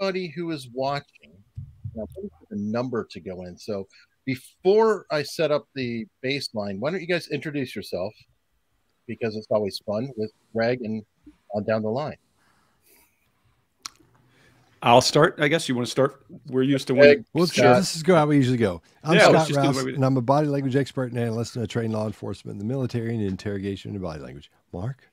everybody who is watching, now the number to go in. So before I set up the baseline, why don't you guys introduce yourself? Because it's always fun with Greg and on down the line. I'll start. I guess you want to start. We're used to winning. Well, Scott. let's just go how we usually go. I'm Yeah, Scott just Rouse, way we do. and I'm a body language expert and analyst and a trained law enforcement in the military and interrogation and body language. Mark?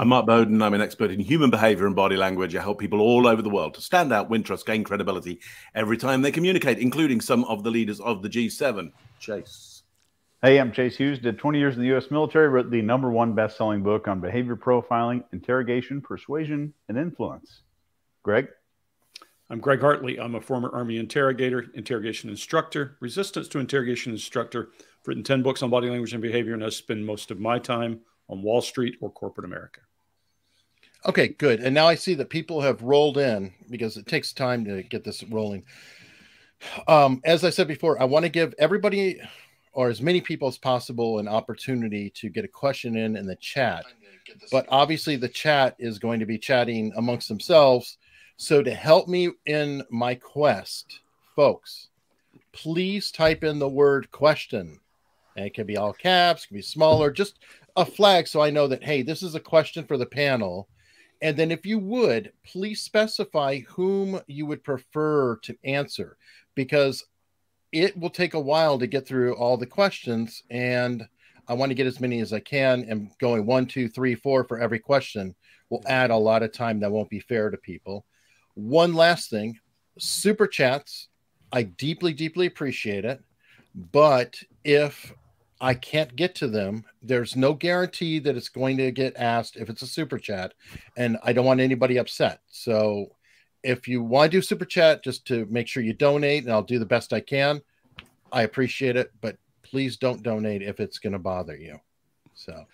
I'm Mark Bowden. I'm an expert in human behavior and body language. I help people all over the world to stand out, win trust, gain credibility every time they communicate, including some of the leaders of the G7. Chase. Hey, I'm Chase Hughes. Did 20 years in the U.S. military. Wrote the number one best-selling book on behavior profiling, interrogation, persuasion, and influence. Greg. I'm Greg Hartley. I'm a former Army interrogator, interrogation instructor, resistance to interrogation instructor. I've written 10 books on body language and behavior, and I spend most of my time on Wall Street or corporate America. Okay, good. And now I see that people have rolled in because it takes time to get this rolling. Um, as I said before, I want to give everybody or as many people as possible an opportunity to get a question in in the chat. But obviously, the chat is going to be chatting amongst themselves. So, to help me in my quest, folks, please type in the word question. And it can be all caps, it can be smaller, just a flag so I know that, hey, this is a question for the panel. And then, if you would, please specify whom you would prefer to answer because it will take a while to get through all the questions. And I want to get as many as I can. And going one, two, three, four for every question will add a lot of time that won't be fair to people. One last thing super chats. I deeply, deeply appreciate it. But if I can't get to them. There's no guarantee that it's going to get asked if it's a super chat, and I don't want anybody upset. So if you want to do super chat, just to make sure you donate, and I'll do the best I can. I appreciate it, but please don't donate if it's going to bother you. So,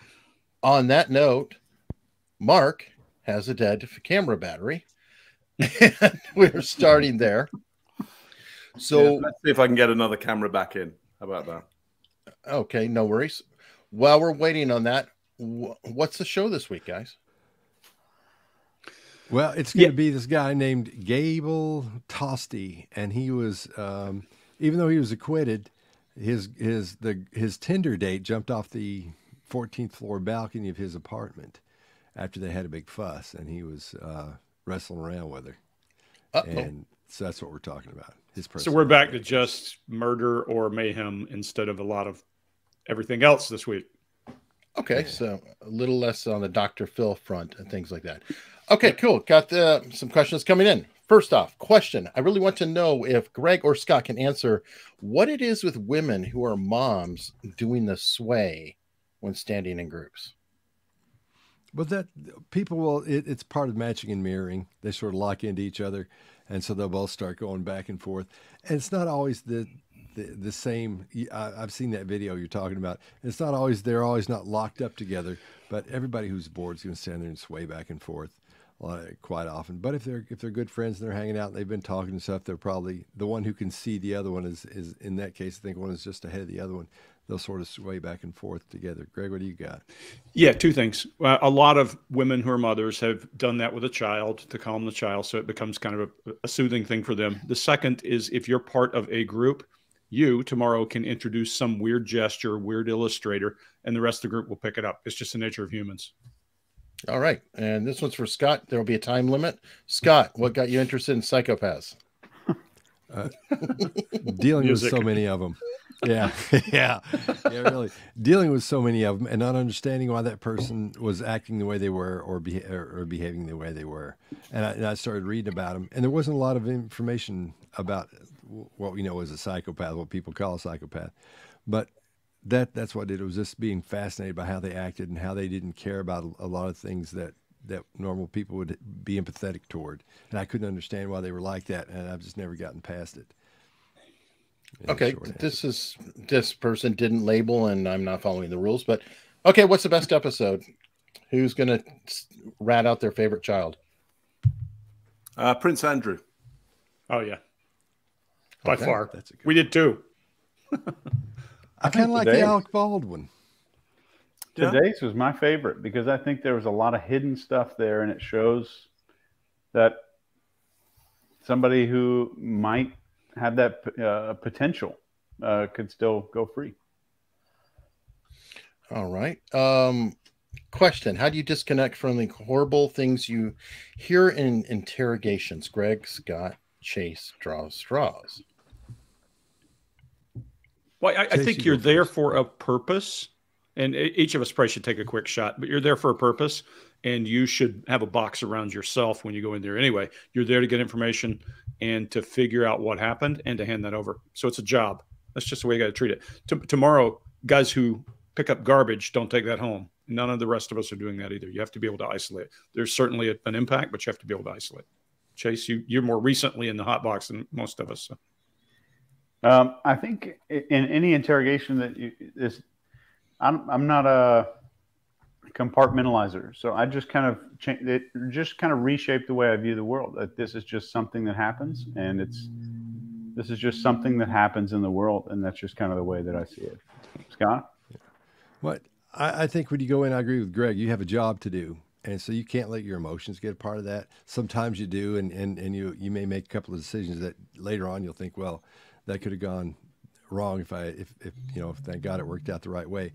on that note, Mark has a dead camera battery, and we're starting there. So Yeah, let's see if I can get another camera back in. How about that? Okay, no worries. While we're waiting on that, wh- what's the show this week, guys? Well, it's going to be this guy named Gable Tostee, and he was, um, even though he was acquitted, his his the his Tinder date jumped off the 14th floor balcony of his apartment after they had a big fuss, and he was uh, wrestling around with her, Uh-oh. and so that's what we're talking about. His So we're back to just murder or mayhem instead of a lot of everything else this week. Okay, so a little less on the Dr. Phil front and things like that. Okay, cool. Got the, some questions coming in. First off, question. I really want to know if Greg or Scott can answer what it is with women who are moms doing the sway when standing in groups. But that people will, it, it's part of matching and mirroring. They sort of lock into each other, and so they'll both start going back and forth. And it's not always the the, the same. I, I've seen that video you're talking about. It's not always they're always not locked up together, but everybody who's bored is going to stand there and sway back and forth. uh, Quite often, but if they're if they're good friends and they're hanging out and they've been talking and stuff, they're probably the one who can see the other one is is in that case. I think one is just ahead of the other one. They'll sort of sway back and forth together. Greg, what do you got? Yeah, two things. Uh, a lot of women who are mothers have done that with a child to calm the child, so it becomes kind of a, a soothing thing for them. The second is if you're part of a group, you tomorrow can introduce some weird gesture, weird illustrator, and the rest of the group will pick it up. It's just the nature of humans. All right. And this one's for Scott. There will be a time limit. Scott, what got you interested in psychopaths? Uh, dealing Music. with so many of them. Yeah, yeah, yeah. Really, dealing with so many of them and not understanding why that person was acting the way they were or, beha- or, or behaving the way they were. And I, and I started reading about them, and there wasn't a lot of information about what we know as a psychopath, what people call a psychopath. But that that's what did it was just being fascinated by how they acted and how they didn't care about a, a lot of things that that normal people would be empathetic toward. And I couldn't understand why they were like that, and I've just never gotten past it. In Okay, this is this person didn't label, and I'm not following the rules. But okay, what's the best episode? Who's gonna rat out their favorite child? Uh, Prince Andrew. Oh yeah, by Okay, far. that's a good We did too. I kind of like the today- Alec Baldwin. Yeah. Today's was my favorite because I think there was a lot of hidden stuff there, and it shows that somebody who might have that uh, potential uh, could still go free. All right. Um, question How do you disconnect from the horrible things you hear in interrogations? Greg, Scott, Chase, draws straws. Well, I, I think you're there for a purpose, and each of us probably should take a quick shot. But you're there for a purpose, and you should have a box around yourself when you go in there. Anyway, you're there to get information and to figure out what happened and to hand that over. So it's a job. That's just the way you got to treat it. T- tomorrow, guys who pick up garbage don't take that home. None of the rest of us are doing that either. You have to be able to isolate. There's certainly an impact, but you have to be able to isolate. Chase, you you're more recently in the hot box than most of us. So. Um, I think in any interrogation that you is, I'm I'm not a compartmentalizer, so I just kind of change it, just kind of reshape the way I view the world. That this is just something that happens, and it's this is just something that happens in the world, and that's just kind of the way that I see it. Scott, what I, I think when you go in, I agree with Greg. You have a job to do, and so you can't let your emotions get a part of that. Sometimes you do, and and and you you may make a couple of decisions that later on you'll think, well that could have gone wrong if I if, if you know if thank God it worked out the right way.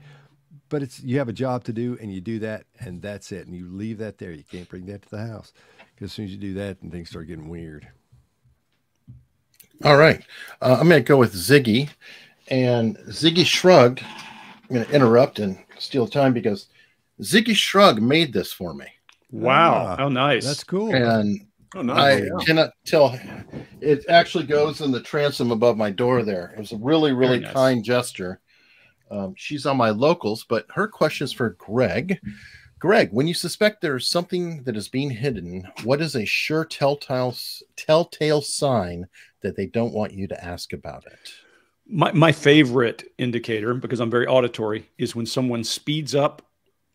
But it's you have a job to do and you do that and that's it and you leave that there. You can't bring that to the house because as soon as you do that, and things start getting weird. All right, uh, I'm going to go with Ziggy, and Ziggy shrugged. I'm going to interrupt and steal time because Ziggy Shrug made this for me. Wow, ah, how nice! That's cool. And Oh, nice. I yeah. cannot tell. It actually goes in the transom above my door there. It was a really, really nice. kind gesture. Um, she's on my locals, but her question is for Greg. Greg, when you suspect there's something that is being hidden, what is a sure telltale telltale sign that they don't want you to ask about it? My, my favorite indicator, because I'm very auditory, is when someone speeds up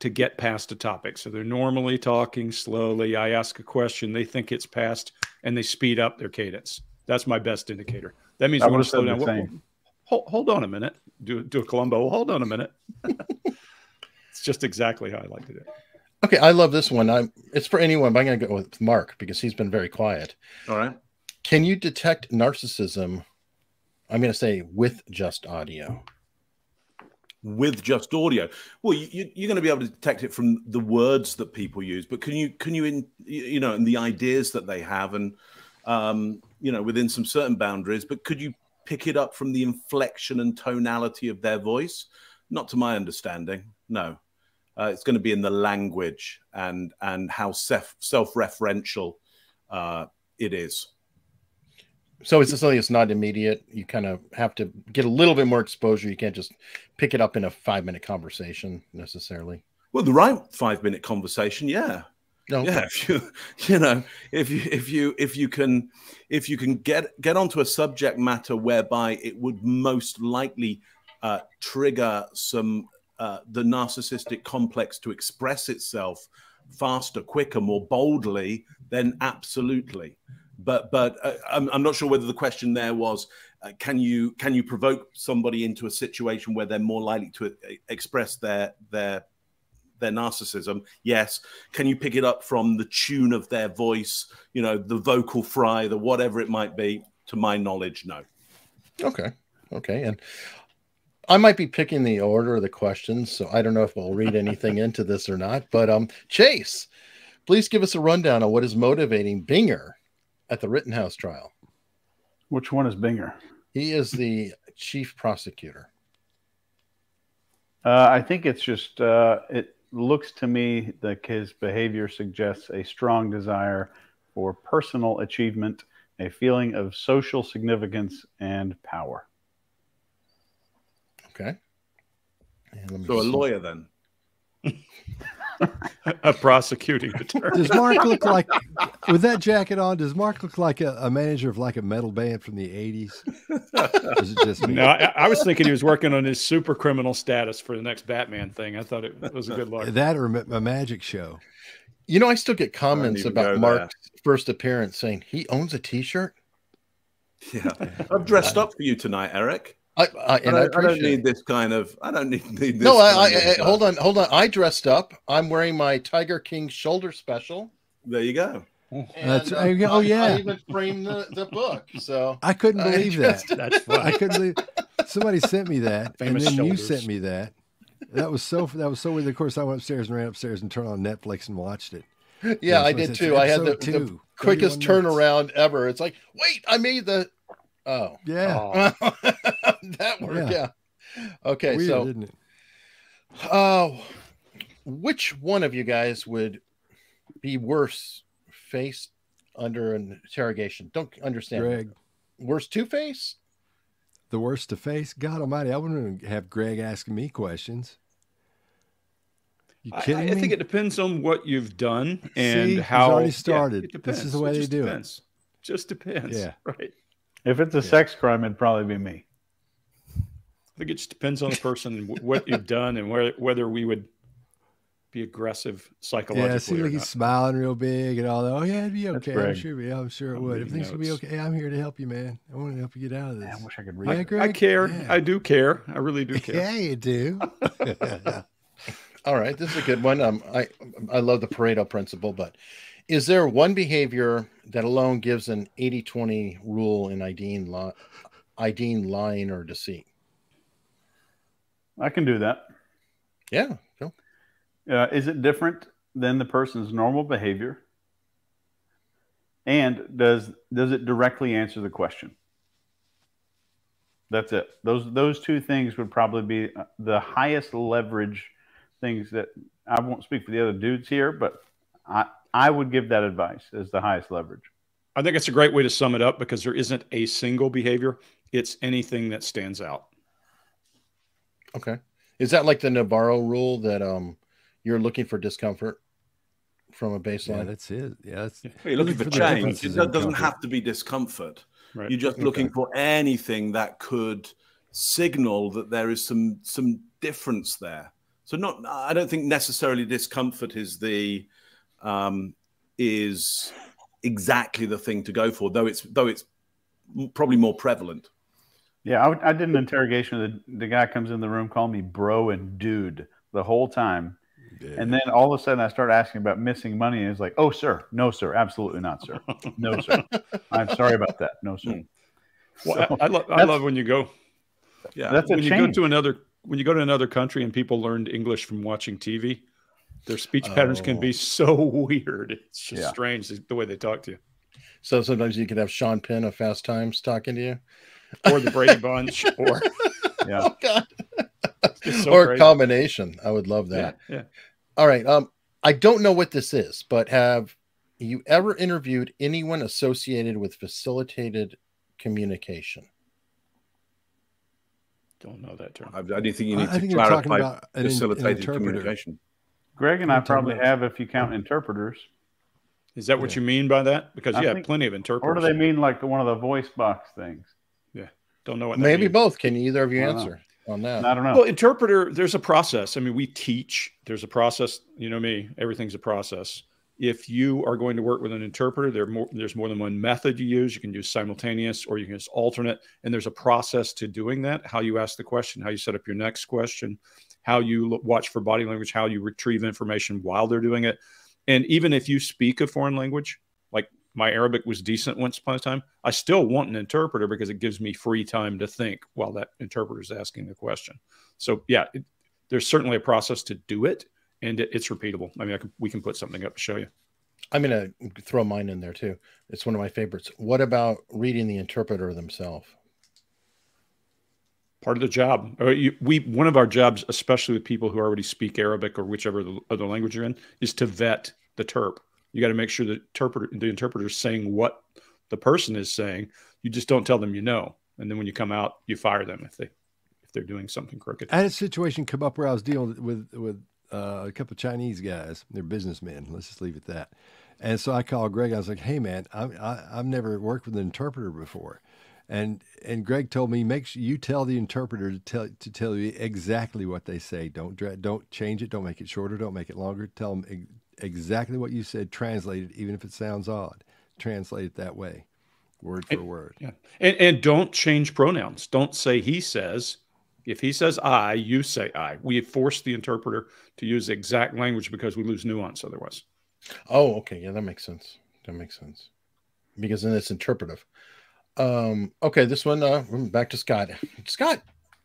to get past a topic. So they're normally talking slowly. I ask a question, they think it's past, and they speed up their cadence. That's my best indicator. That means I want to slow down. hold, hold on a minute. Do do a Columbo. Hold on a minute. it's just exactly how I like to do it. Okay, I love this one. I'm. It's for anyone, but I'm going to go with Mark because he's been very quiet. All right. Can you detect narcissism? I'm going to say with just audio with just audio. Well you, are going to be able to detect it from the words that people use but can you can you in you know and the ideas that they have and um, you know within some certain boundaries but could you pick it up from the inflection and tonality of their voice? Not to my understanding no. Uh, it's going to be in the language and and how self self-referential uh, it is so it's something that's not immediate. You kind of have to get a little bit more exposure. You can't just pick it up in a five minute conversation necessarily. Well, the right five minute conversation, yeah. No, yeah, if you you know if you if you if you can if you can get get onto a subject matter whereby it would most likely uh, trigger some uh, the narcissistic complex to express itself faster, quicker, more boldly, then absolutely but but uh, I'm, I'm, not sure whether the question there was uh, can you can you provoke somebody into a situation where they're more likely to uh, express their their their narcissism? Yes. Can you pick it up from the tune of their voice you know the vocal fry the whatever it might be? To my knowledge no. Okay. Okay. And I might be picking the order of the questions, so I don't know if we'll read anything into this or not. But um, Chase, please give us a rundown on what is motivating Binger at the Rittenhouse trial. Which one is Binger? He is the chief prosecutor. Uh, I think it's just uh, it looks to me that his behavior suggests a strong desire for personal achievement, a feeling of social significance and power. Okay. So a lawyer then. A prosecuting attorney. Does Mark look like, with that jacket on, does Mark look like a, a manager of like a metal band from the 80s? Is it just me? No, I, I, was thinking he was working on his super criminal status for the next Batman thing. I thought it was a good look. That or a magic show. You know, I still get comments about Mark's first appearance saying he owns a t shirt. Yeah. I've dressed up for you tonight, Eric. I, I, and I, I, don't need this kind of. I don't need, need this. No, I, I hold on, hold on. I dressed up. I'm wearing my Tiger King shoulder special. There you go. And, That's- uh, oh, I- yeah. I even framed the, the book. So I couldn't I believe that. just- That's I couldn't believe somebody sent me that, Famous and then you sent me that. That was so that was so weird. Of course, I went upstairs and ran upstairs and turned on Netflix and watched it. yeah, I did too. I had the, episode the two, quickest 31 minutes. turnaround ever. It's like, wait, I made the. Oh, Yeah, Oh, that worked. Yeah. Yeah. Okay, weird, so didn't it? Oh, which one of you guys would be worse faced under an interrogation? Don't understand. Greg, Worse Two Face? the worst to face. God Almighty, I wouldn't have Greg asking me questions. You I, kidding I me? think it depends on what you've done and See, he's how already yeah, started. it This is the way they just do it. Just depends. Yeah. Right. If it's a sex crime, it'd probably be me. I think it just depends on the person, and what you've done, and where, whether we would be aggressive psychologically. Yeah, it seems or like he's not. smiling real big and all that. Oh yeah, it'd be okay. I'm sure. Yeah, I'm sure it I'm would. reading Everything's gonna be okay. I'm here to help you, man. I want to help you get out of Man, this. I wish I could read. I, Greg? I care. Yeah. I do care. I really do care. Yeah, you do. All right, this is a good one. Um, I I love the Pareto principle, but is there one behavior that alone gives an 80-20 rule in IDing, li- IDing lying or deceit? I can do that. Yeah, go. Uh, is it different than the person's normal behavior? And does does it directly answer the question? That's it. Those those two things would probably be uh, the highest leverage things that I won't speak for the other dudes here, but I I would give that advice as the highest leverage. I think it's a great way to sum it up because there isn't a single behavior. It's anything that stands out. Okay. Is that like the Navarro rule that um you're looking for discomfort from a yeah, baseline? that's it. Yeah, that's You're looking Looking for for change. It doesn't comfort. have to be discomfort. Right. You're just Okay. looking for anything that could signal that there is some some difference there. So not I don't think necessarily discomfort is the um is exactly the thing to go for, though it's though it's probably more prevalent. Yeah, I, I did an interrogation. The, the guy comes in the room, calling me bro and dude the whole time. And then all of a sudden, I start asking about missing money, and he's like, "Oh, sir, no, sir, absolutely not, sir, no, sir. I'm sorry about that, no, sir." Well, So, I, I, lo- I love when you go Yeah. That's a when you go to another when you go to another country and people learned English from watching TV. Their speech patterns can Oh. be so weird. It's just Yeah. strange the way they talk to you. So sometimes you could have Sean Penn of Fast Times talking to you. Or the Brady Bunch, or yeah, Oh God. so or a crazy. combination. I would love that. Yeah, yeah. All right. Um, I don't know what this is, but have you ever interviewed anyone associated with facilitated communication? Don't know that term. I, I do think you need I to think you're talking clarify about an an facilitated communication. Greg and I probably about- have if you count interpreters. Is that what Yeah. you mean by that? Because I you have plenty of interpreters. Or do they mean like the one of the voice box things? Yeah, don't know what that Maybe means. both. Can either of you I don't know. answer on that? I don't know. Well, interpreter, there's a process. I mean, we teach, there's a process. You know me, everything's a process. If you are going to work with an interpreter, there more, there's more than one method you use. You can use simultaneous or you can use alternate. And there's a process to doing that how you ask the question, how you set up your next question, how you watch for body language, how you retrieve information while they're doing it. And even if you speak a foreign language, like my Arabic was decent once upon a time, I still want an interpreter because it gives me free time to think while that interpreter is asking the question. So yeah, it, there's certainly a process to do it, and it, it's repeatable. I mean, I can, we can put something up to show you. I'm going to throw mine in there too. It's one of my favorites. What about reading the interpreter themselves? Part of the job. Uh, we one of our jobs, especially with people who already speak Arabic or whichever other language you're in, is to vet the terp. You got to make sure the interpreter the interpreter is saying what the person is saying. You just don't tell them you know, and then when you come out, you fire them if they if they're doing something crooked. I had a situation come up where I was dealing with with uh, a couple of Chinese guys. They're businessmen. Let's just leave it at that. And so I called Greg. I was like, "Hey, man, I, I, I've never worked with an interpreter before." And and Greg told me, "Make sure you tell the interpreter to tell to tell you exactly what they say. Don't dra- don't change it. Don't make it shorter. Don't make it longer. Tell them ex- exactly what you said. Translate it, even if it sounds odd. Translate it that way, word for And- word. Yeah, and and don't change pronouns. Don't say he says. If he says I, you say I. We force the interpreter to use exact language because we lose nuance otherwise. Oh, okay. Yeah, that makes sense. That makes sense because then it's interpretive. Um, okay, this one, uh, back to Scott. Scott,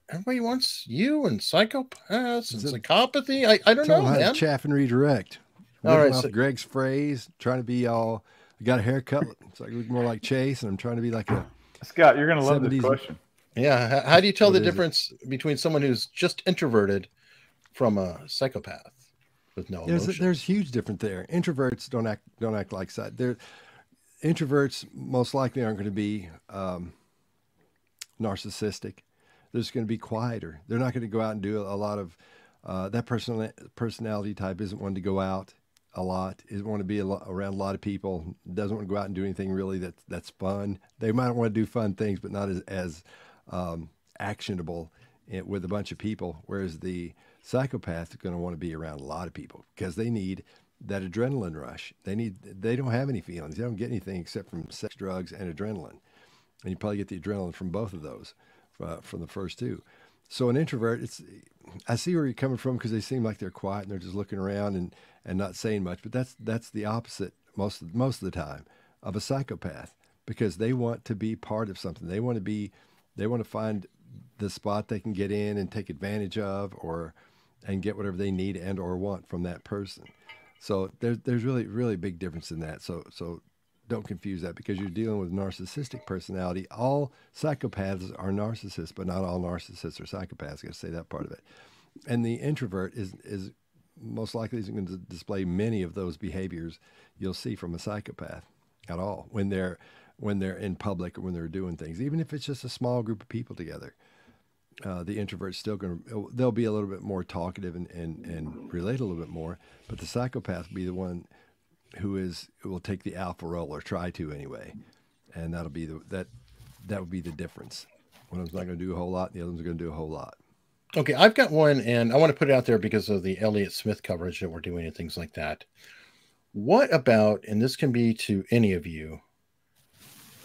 everybody wants you and psychopaths and psychopathy. I, I don't know, man. Chaff and redirect. All right, off so, Greg's phrase, trying to be all. I got a haircut. It's like look more like Chase, and I'm trying to be like a. Scott, you're gonna love 70s. this question. Yeah, how, do you tell what the difference it? between someone who's just introverted from a psychopath with no there's emotion? A, there's huge difference there. Introverts don't act don't act like that. They're introverts most likely aren't going to be um, narcissistic. They're just going to be quieter. They're not going to go out and do a lot of uh, that person personality type isn't one to go out a lot. Isn't want to be lot, around a lot of people. Doesn't want to go out and do anything really that that's fun. They might want to do fun things, but not as as um, actionable with a bunch of people. Whereas the psychopath is going to want to be around a lot of people because they need that adrenaline rush. They need they don't have any feelings. They don't get anything except from sex, drugs, and adrenaline. And you probably get the adrenaline from both of those, uh, from the first two. So an introvert, it's I see where you're coming from because they seem like they're quiet and they're just looking around and, and not saying much. But that's that's the opposite most of, most of the time of a psychopath because they want to be part of something. They want to be they want to find the spot they can get in and take advantage of or and get whatever they need and or want from that person. So there's there's really really big difference in that. So so don't confuse that because you're dealing with narcissistic personality. All psychopaths are narcissists, but not all narcissists are psychopaths. I got to say that part of it. And the introvert is is most likely isn't going to display many of those behaviors you'll see from a psychopath at all when they're when they're in public or when they're doing things, even if it's just a small group of people together uh, the introvert's still going to they'll be a little bit more talkative and, and, and relate a little bit more but the psychopath will be the one who is will take the alpha role or try to anyway and that'll be the that that would be the difference. One of them's not going to do a whole lot the other one's going to do a whole lot. Okay i've got one and i want to put it out there because of the elliott smith coverage that we're doing and things like that. What about and this can be to any of you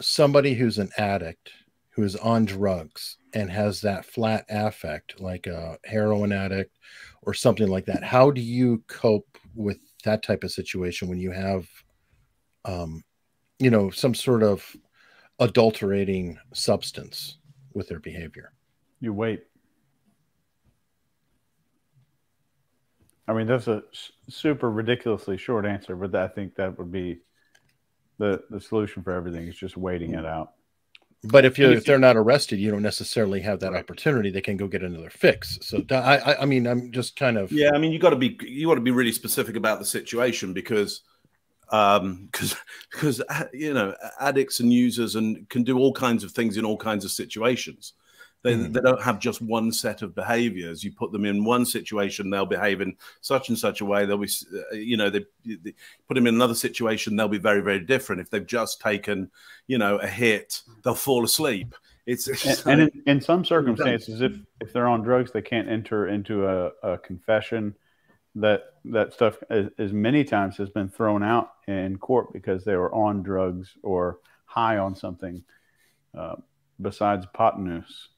somebody who's an addict who is on drugs and has that flat affect like a heroin addict or something like that how do you cope with that type of situation when you have um you know some sort of adulterating substance with their behavior? You wait. I mean that's a super ridiculously short answer but i think that would be the the solution for everything is just waiting it out but if you if they're not arrested, you don't necessarily have that opportunity. They can go get another fix. So I, I mean, I'm just kind of yeah. I mean, you got to be you want to be really specific about the situation because um because because you know addicts and users and can do all kinds of things in all kinds of situations they, mm. they don't have just one set of behaviors. You put them in one situation, they'll behave in such and such a way. They'll be, uh, you know, they, they, put them in another situation, they'll be very, very different. If they've just taken, you know, a hit, they'll fall asleep. It's, it's and, and in, in, some circumstances, if if they're on drugs, they can't enter into a, a confession. That that stuff as, as many times has been thrown out in court because they were on drugs or high on something uh, besides pot noose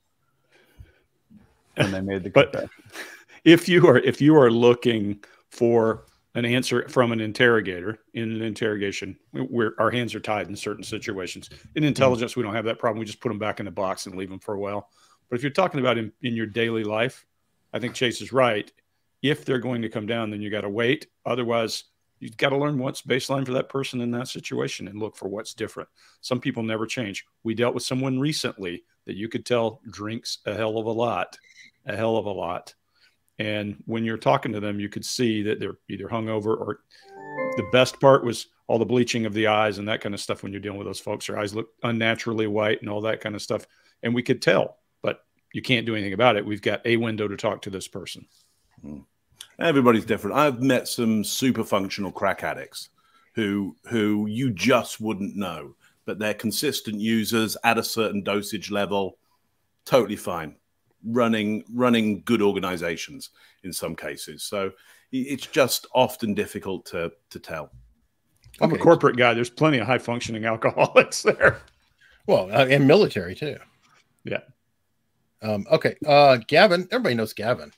when they made the but if you are if you are looking for an answer from an interrogator in an interrogation where our hands are tied in certain situations. In mm-hmm. intelligence we don't have that problem. We just put them back in the box and leave them for a while. But if you're talking about in, in your daily life i think chase is right. If they're going to come down then you got to wait. Otherwise you've got to learn what's baseline for that person in that situation and look for what's different. Some people never change. We dealt with someone recently that you could tell drinks a hell of a lot a hell of a lot. And when you're talking to them, you could see that they're either hungover or the best part was all the bleaching of the eyes and that kind of stuff when you're dealing with those folks. Their eyes look unnaturally white and all that kind of stuff. And we could tell, but you can't do anything about it. We've got a window to talk to this person. Hmm. Everybody's different. I've met some super functional crack addicts who who you just wouldn't know, but they're consistent users at a certain dosage level. Totally fine running running good organizations in some cases. So it's just often difficult to to tell. I'm okay. a corporate guy. There's plenty of high functioning alcoholics there. Well, uh, and military too. Yeah. Um, okay. Uh, Gavin, everybody knows Gavin.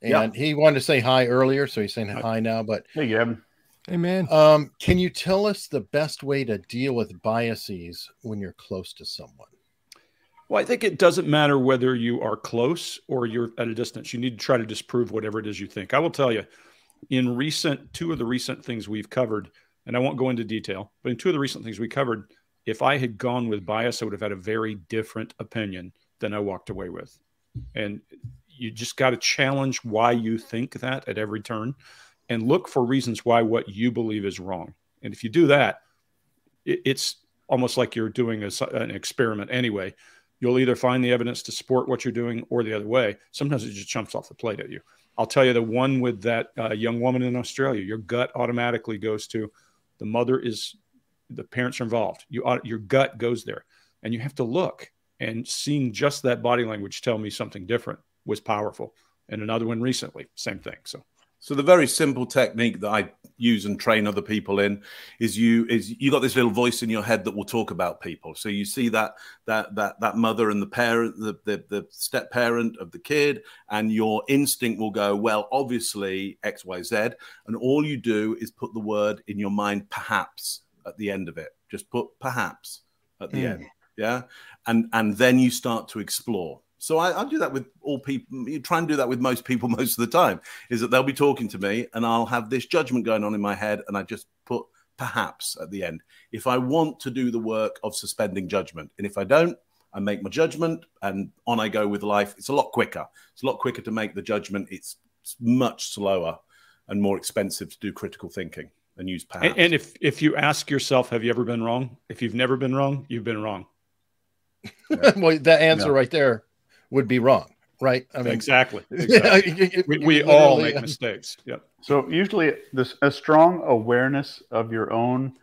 And he wanted to say hi earlier, so he's saying hi, hi now. But hey, Gavin. Amen. Um, can you tell us the best way to deal with biases when you're close to someone? Well, I think it doesn't matter whether you are close or you're at a distance. You need to try to disprove whatever it is you think. I will tell you, in recent two of the recent things we've covered, and I won't go into detail, but in two of the recent things we covered, if I had gone with bias, I would have had a very different opinion than I walked away with. And you just got to challenge why you think that at every turn and look for reasons why what you believe is wrong. And if you do that, it's almost like you're doing a, an experiment anyway. You'll either find the evidence to support what you're doing or the other way. Sometimes it just jumps off the plate at you. I'll tell you the one with that uh, young woman in Australia, your gut automatically goes to the mother is the parents are involved. You your gut goes there, and you have to look. And seeing just that body language tell me something different was powerful. And another one recently, same thing. So so the very simple technique that I use and train other people in is you is you got this little voice in your head that will talk about people. So you see that that that that mother and the parent, the the, the step parent of the kid, and your instinct will go, well, obviously X Y Z, and all you do is put the word in your mind, perhaps, at the end of it. Just put perhaps at the mm. end, yeah, and and then you start to explore. So I, I, do that with all people. You try and do that with most people most of the time. Is that they'll be talking to me, and I'll have this judgment going on in my head, and I just put perhaps at the end. If I want to do the work of suspending judgment, and if I don't, I make my judgment, and on I go with life. It's a lot quicker. It's a lot quicker to make the judgment. It's, it's much slower and more expensive to do critical thinking and use perhaps. And, and if if you ask yourself, have you ever been wrong? If you've never been wrong, you've been wrong. Yeah. well, that answer yeah. right there would be wrong, right? I mean, exactly. exactly. we, we all make mistakes. Yep. So usually, this a strong awareness of your own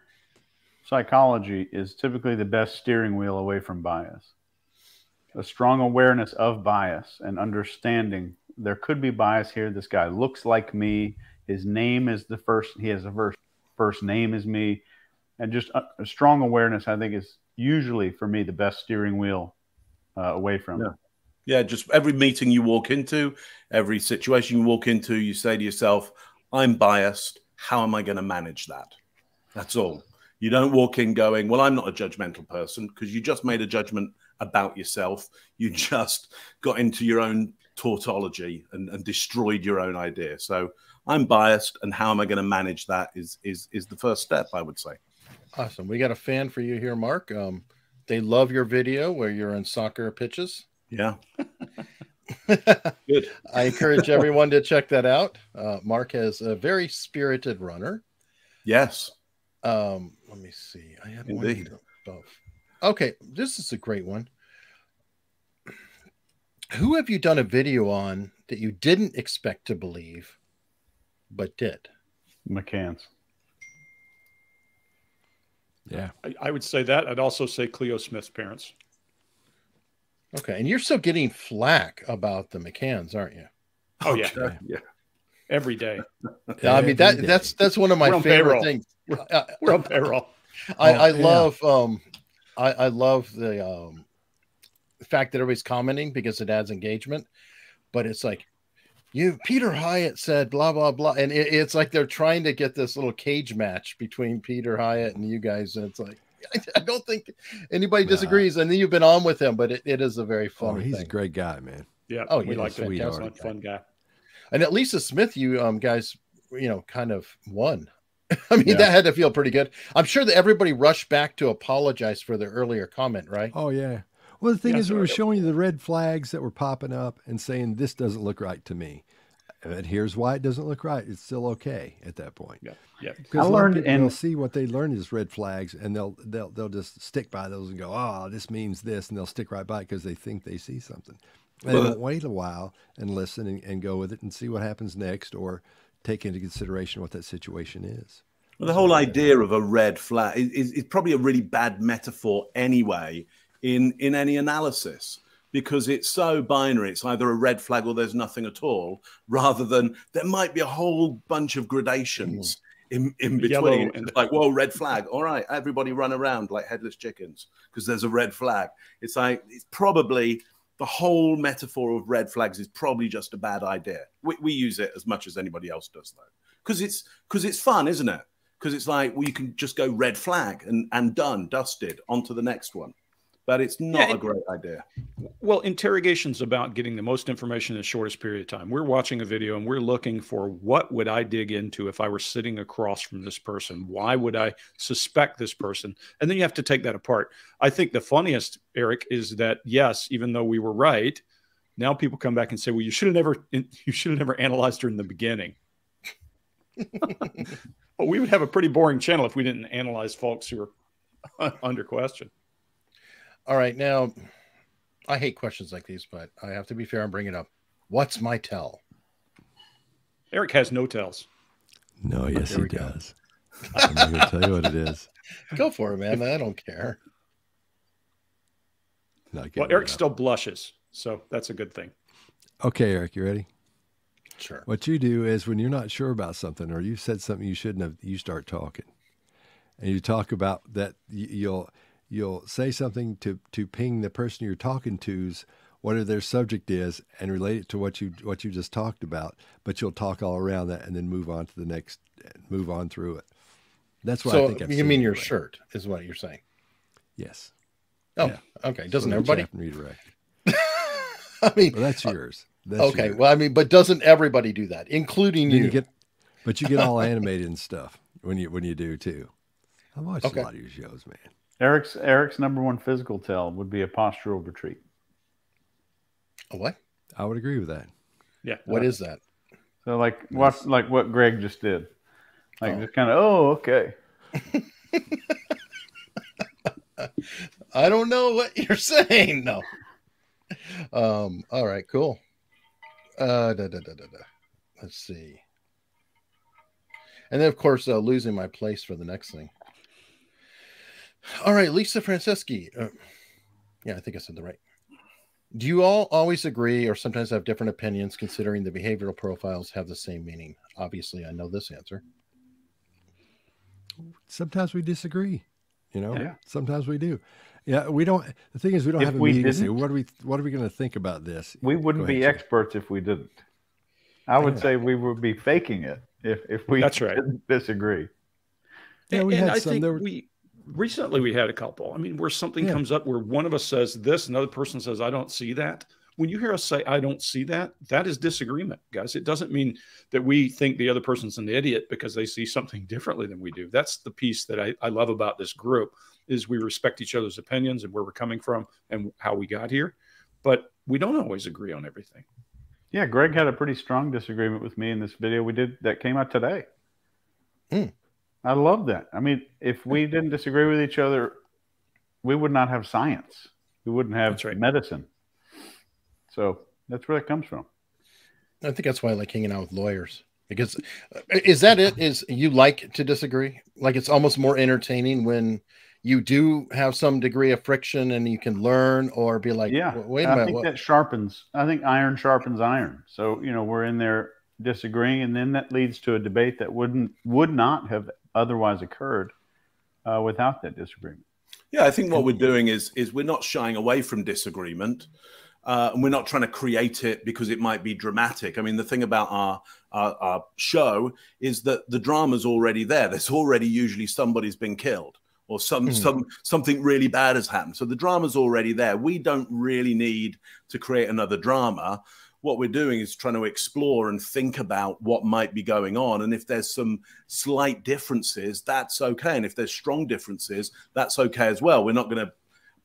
psychology is typically the best steering wheel away from bias. A strong awareness of bias and understanding there could be bias here. This guy looks like me. His name is the first. He has the first first name is me, and just a, a strong awareness. I think is usually for me the best steering wheel uh, away from yeah. Yeah, just every meeting you walk into, every situation you walk into, you say to yourself, I'm biased. How am I going to manage that? That's all. You don't walk in going, Well, I'm not a judgmental person because you just made a judgment about yourself. You just got into your own tautology and, and destroyed your own idea. So I'm biased, and how am I going to manage that is is is the first step, I would say. Awesome. We got a fan for you here, Mark. Um, they love your video where you're in soccer pitches. Yeah. Good. I encourage everyone to check that out. Uh, Mark is a very spirited runner. Yes. Um, let me see. I have Indeed. one. Okay, this is a great one. Who have you done a video on that you didn't expect to believe, but did? McCann's. Yeah, I, I would say that. I'd also say Cleo Smith's parents. Okay, and you're still getting flack about the McCanns, aren't you? Oh yeah, yeah, every day. Yeah, I mean that that's that's one of my favorite payroll. things. We're, uh, we're on payroll. I, I oh, love um, I, I love the um, fact that everybody's commenting because it adds engagement. But it's like you Peter Hyatt said blah blah blah, and it, it's like they're trying to get this little cage match between Peter Hyatt and you guys, and it's like I don't think anybody disagrees. And then you've been on with him, but it, it is a very fun. Oh, he's thing. a great guy, man. Yeah. Oh, we like that. He's a fun guy. And at Lisa Smith, you um guys, you know, kind of won. I mean, yeah. that had to feel pretty good. I'm sure that everybody rushed back to apologize for their earlier comment, right? Oh yeah. Well, the thing yeah, is, we were showing you the red flags that were popping up and saying this doesn't look right to me. And here's why it doesn't look right. It's still okay at that point. Yeah, yeah. I learned, and they'll see what they learn is red flags, and they'll they'll they'll just stick by those and go, oh, this means this, and they'll stick right by it because they think they see something. And well, they won't wait a while and listen and, and go with it and see what happens next, or take into consideration what that situation is. Well, the whole idea of a red flag is, is probably a really bad metaphor anyway in in any analysis because it's so binary. It's either a red flag or there's nothing at all, rather than there might be a whole bunch of gradations mm. in, in between. And like, whoa, red flag. All right, everybody run around like headless chickens because there's a red flag. It's like, it's probably the whole metaphor of red flags is probably just a bad idea. We, we use it as much as anybody else does, though, because it's because it's fun, isn't it? because it's like, well, you can just go red flag and, and done, dusted, onto the next one. But it's not Yeah, a great idea. Well, interrogation's about getting the most information in the shortest period of time. We're watching a video and we're looking for what would I dig into if I were sitting across from this person? Why would I suspect this person? And then you have to take that apart. I think the funniest, Eric, is that yes, even though we were right, now people come back and say, "Well, you should have never, you should have never analyzed her in the beginning." well, we would have a pretty boring channel if we didn't analyze folks who are under question. All right, now I hate questions like these, but I have to be fair and bring it up. What's my tell? Eric has no tells. No, yes, he we go. does. I'm going to tell you what it is. Go for it, man. I don't care. Not Well, Eric still blushes, so that's a good thing. Okay, Eric, you ready? Sure. What you do is when you're not sure about something or you said something you shouldn't have, you start talking, and you talk about that. You'll you'll say something to to ping the person you're talking to's whatever their subject is and relate it to what you what you just talked about. But you'll talk all around that and then move on to the next, move on through it. That's what I So think. I've you mean your shirt is what you're saying? Yes. Oh, Yeah. okay. Doesn't Switch everybody? redirect. I mean, Well, that's uh, yours. That's okay. yours. Well, I mean, but doesn't everybody do that, including you? you get, but you get all animated and stuff when you when you do too. I watch Okay. a lot of your shows, man. Eric's Eric's number one physical tell would be a postural retreat. A what? I would agree with that. Yeah. What is that? So like what like what Greg just did. Like Oh. just kind of oh okay. I don't know what you're saying. No. Um. All right. Cool. Uh. Da, da, da, da, da. Let's see. And then, of course, uh, losing my place for the next thing. All right, Lisa Franceschi. Uh, yeah, I think I said the right. Do you all always agree, or sometimes have different opinions, considering the behavioral profiles have the same meaning? Obviously, I know this answer. Sometimes we disagree. You know, Yeah. sometimes we do. Yeah, we don't. The thing is, we don't If have a we meeting. didn't- what are we? What are we going to think about this? We wouldn't Go ahead, be Jim. experts if we didn't. I would Yeah. say we would be faking it if if we That's right. didn't disagree. Yeah, we and had I some. think There were- we recently we had a couple. I mean, where something Yeah. comes up where one of us says this, another person says, I don't see that. When you hear us say, I don't see that, that is disagreement, guys. It doesn't mean that we think the other person's an idiot because they see something differently than we do. That's the piece that I, I love about this group is we respect each other's opinions and where we're coming from and how we got here. But we don't always agree on everything. Yeah, Greg had a pretty strong disagreement with me in this video we did that came out today. Hmm. I love that. I mean, if we didn't disagree with each other, we would not have science. We wouldn't have right. medicine. So that's where it comes from. I think that's why I like hanging out with lawyers because uh, is that it? Is you like to disagree? Like it's almost more entertaining when you do have some degree of friction and you can learn or be like, yeah. Wait a I minute. I think what- that sharpens. I think iron sharpens iron. So you know we're in there disagreeing, and then that leads to a debate that wouldn't would not have otherwise occurred uh, without that disagreement. Yeah, I think what we're doing is is we're not shying away from disagreement, uh, and we're not trying to create it because it might be dramatic. I mean, the thing about our, our our show is that the drama's already there. There's already usually somebody's been killed or some Hmm. some something really bad has happened. So the drama's already there. We don't really need to create another drama. What we're doing is trying to explore and think about what might be going on, and if there's some slight differences, that's okay. And if there's strong differences, that's okay as well. We're not going to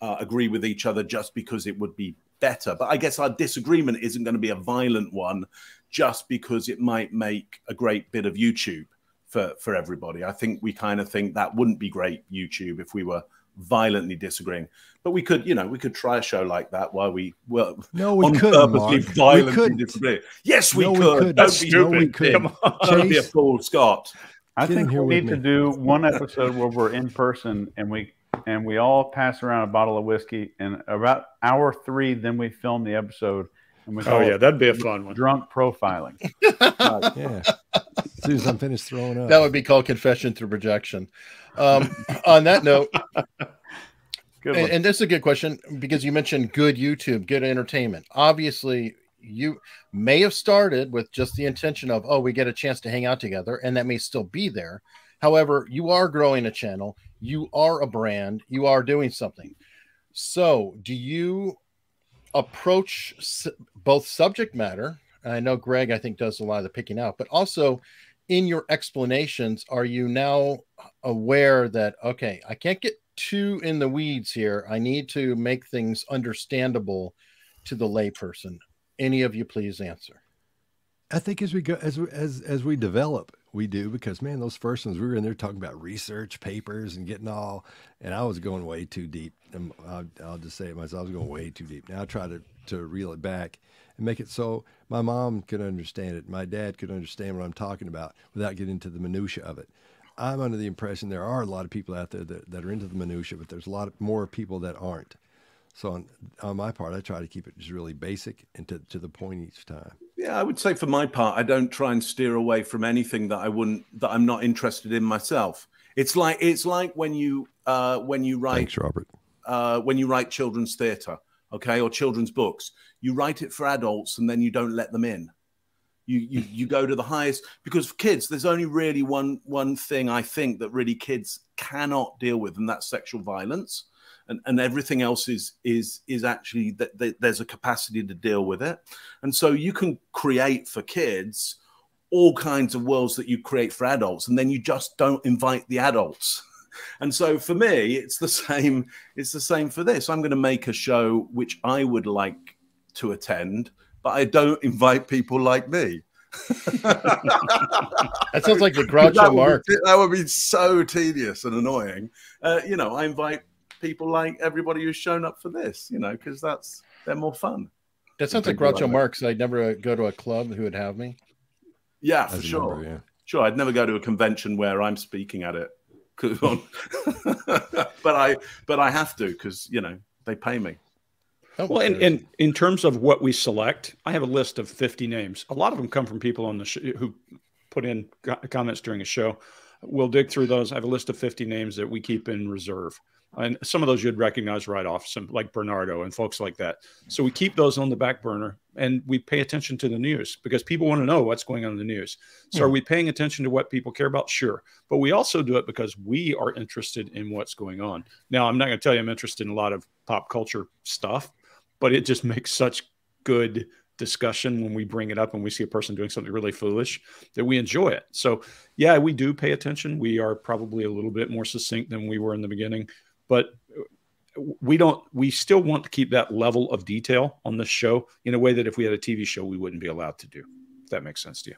uh, agree with each other just because it would be better. But I guess our disagreement isn't going to be a violent one just because it might make a great bit of YouTube for, for everybody. I think we kind of think that wouldn't be great YouTube if we were violently disagreeing. But we could, you know, we could try a show like that while we well no, we on couldn't. purposely Mark. We violently couldn't. Yes, we No, we could. couldn't. Don't That's be No, we stupid. couldn't. Come on. Don't be a Chase- fool, Scott. I Get think we with need to do one episode where we're in person and we and we all pass around a bottle of whiskey and about hour three then we film the episode and we Oh, yeah, that'd be a fun one. drunk profiling. Yeah. As soon as I'm finished throwing up. that would be called confession through projection. Um, on that note, Good and, and this is a good question because you mentioned good YouTube, good entertainment. Obviously, you may have started with just the intention of, oh, we get a chance to hang out together, and that may still be there. However, you are growing a channel, you are a brand, you are doing something. So, do you approach both subject matter? I know Greg, I think, does a lot of the picking out, but also in your explanations, are you now aware that, okay, I can't get too in the weeds here. I need to make things understandable to the layperson. Any of you, please answer. I think as we go, as as as we develop, we do because man, those first ones we were in there talking about research papers and getting all, and I was going way too deep. I'll, I'll just say it myself, I was going way too deep. Now I try to to reel it back and make it so my mom could understand it, my dad could understand what I'm talking about without getting into the minutia of it. I'm under the impression there are a lot of people out there that, that are into the minutia, but there's a lot more people that aren't. So on, on my part, I try to keep it just really basic and to, to the point each time. Yeah, I would say for my part, I don't try and steer away from anything that I wouldn't that I'm not interested in myself. It's like it's like when you uh, when you write Thanks, Robert. Uh, when you write children's theatre, okay, or children's books, you write it for adults and then you don't let them in. You, you you go to the highest because for kids, there's only really one one thing I think that really kids cannot deal with, and that's sexual violence. And, and everything else is is is actually that there's a capacity to deal with it. And so you can create for kids all kinds of worlds that you create for adults and then you just don't invite the adults and so for me it's the same it's the same for this i'm going to make a show which i would like to attend but i don't invite people like me that sounds like the Groucho that Mark. That would be so tedious and annoying. Uh, you know, I invite people like everybody who's shown up for this, you know, because that's they're more fun. That sounds like Groucho like Marx. I'd never go to a club who would have me. Yeah, for sure. Number, yeah. Sure, I'd never go to a convention where I'm speaking at it, but I but I have to because you know they pay me. Oh, well, and, and in terms of what we select, I have a list of 50 names. A lot of them come from people on the sh- who put in comments during a show. We'll dig through those. I have a list of 50 names that we keep in reserve and some of those you'd recognize right off, some like Bernardo and folks like that. So we keep those on the back burner and we pay attention to the news because people want to know what's going on in the news. So yeah. are we paying attention to what people care about? Sure. But we also do it because we are interested in what's going on. Now, I'm not going to tell you I'm interested in a lot of pop culture stuff, but it just makes such good discussion when we bring it up and we see a person doing something really foolish that we enjoy it. So, yeah, we do pay attention. We are probably a little bit more succinct than we were in the beginning but we don't we still want to keep that level of detail on the show in a way that if we had a TV show we wouldn't be allowed to do. If that makes sense to you.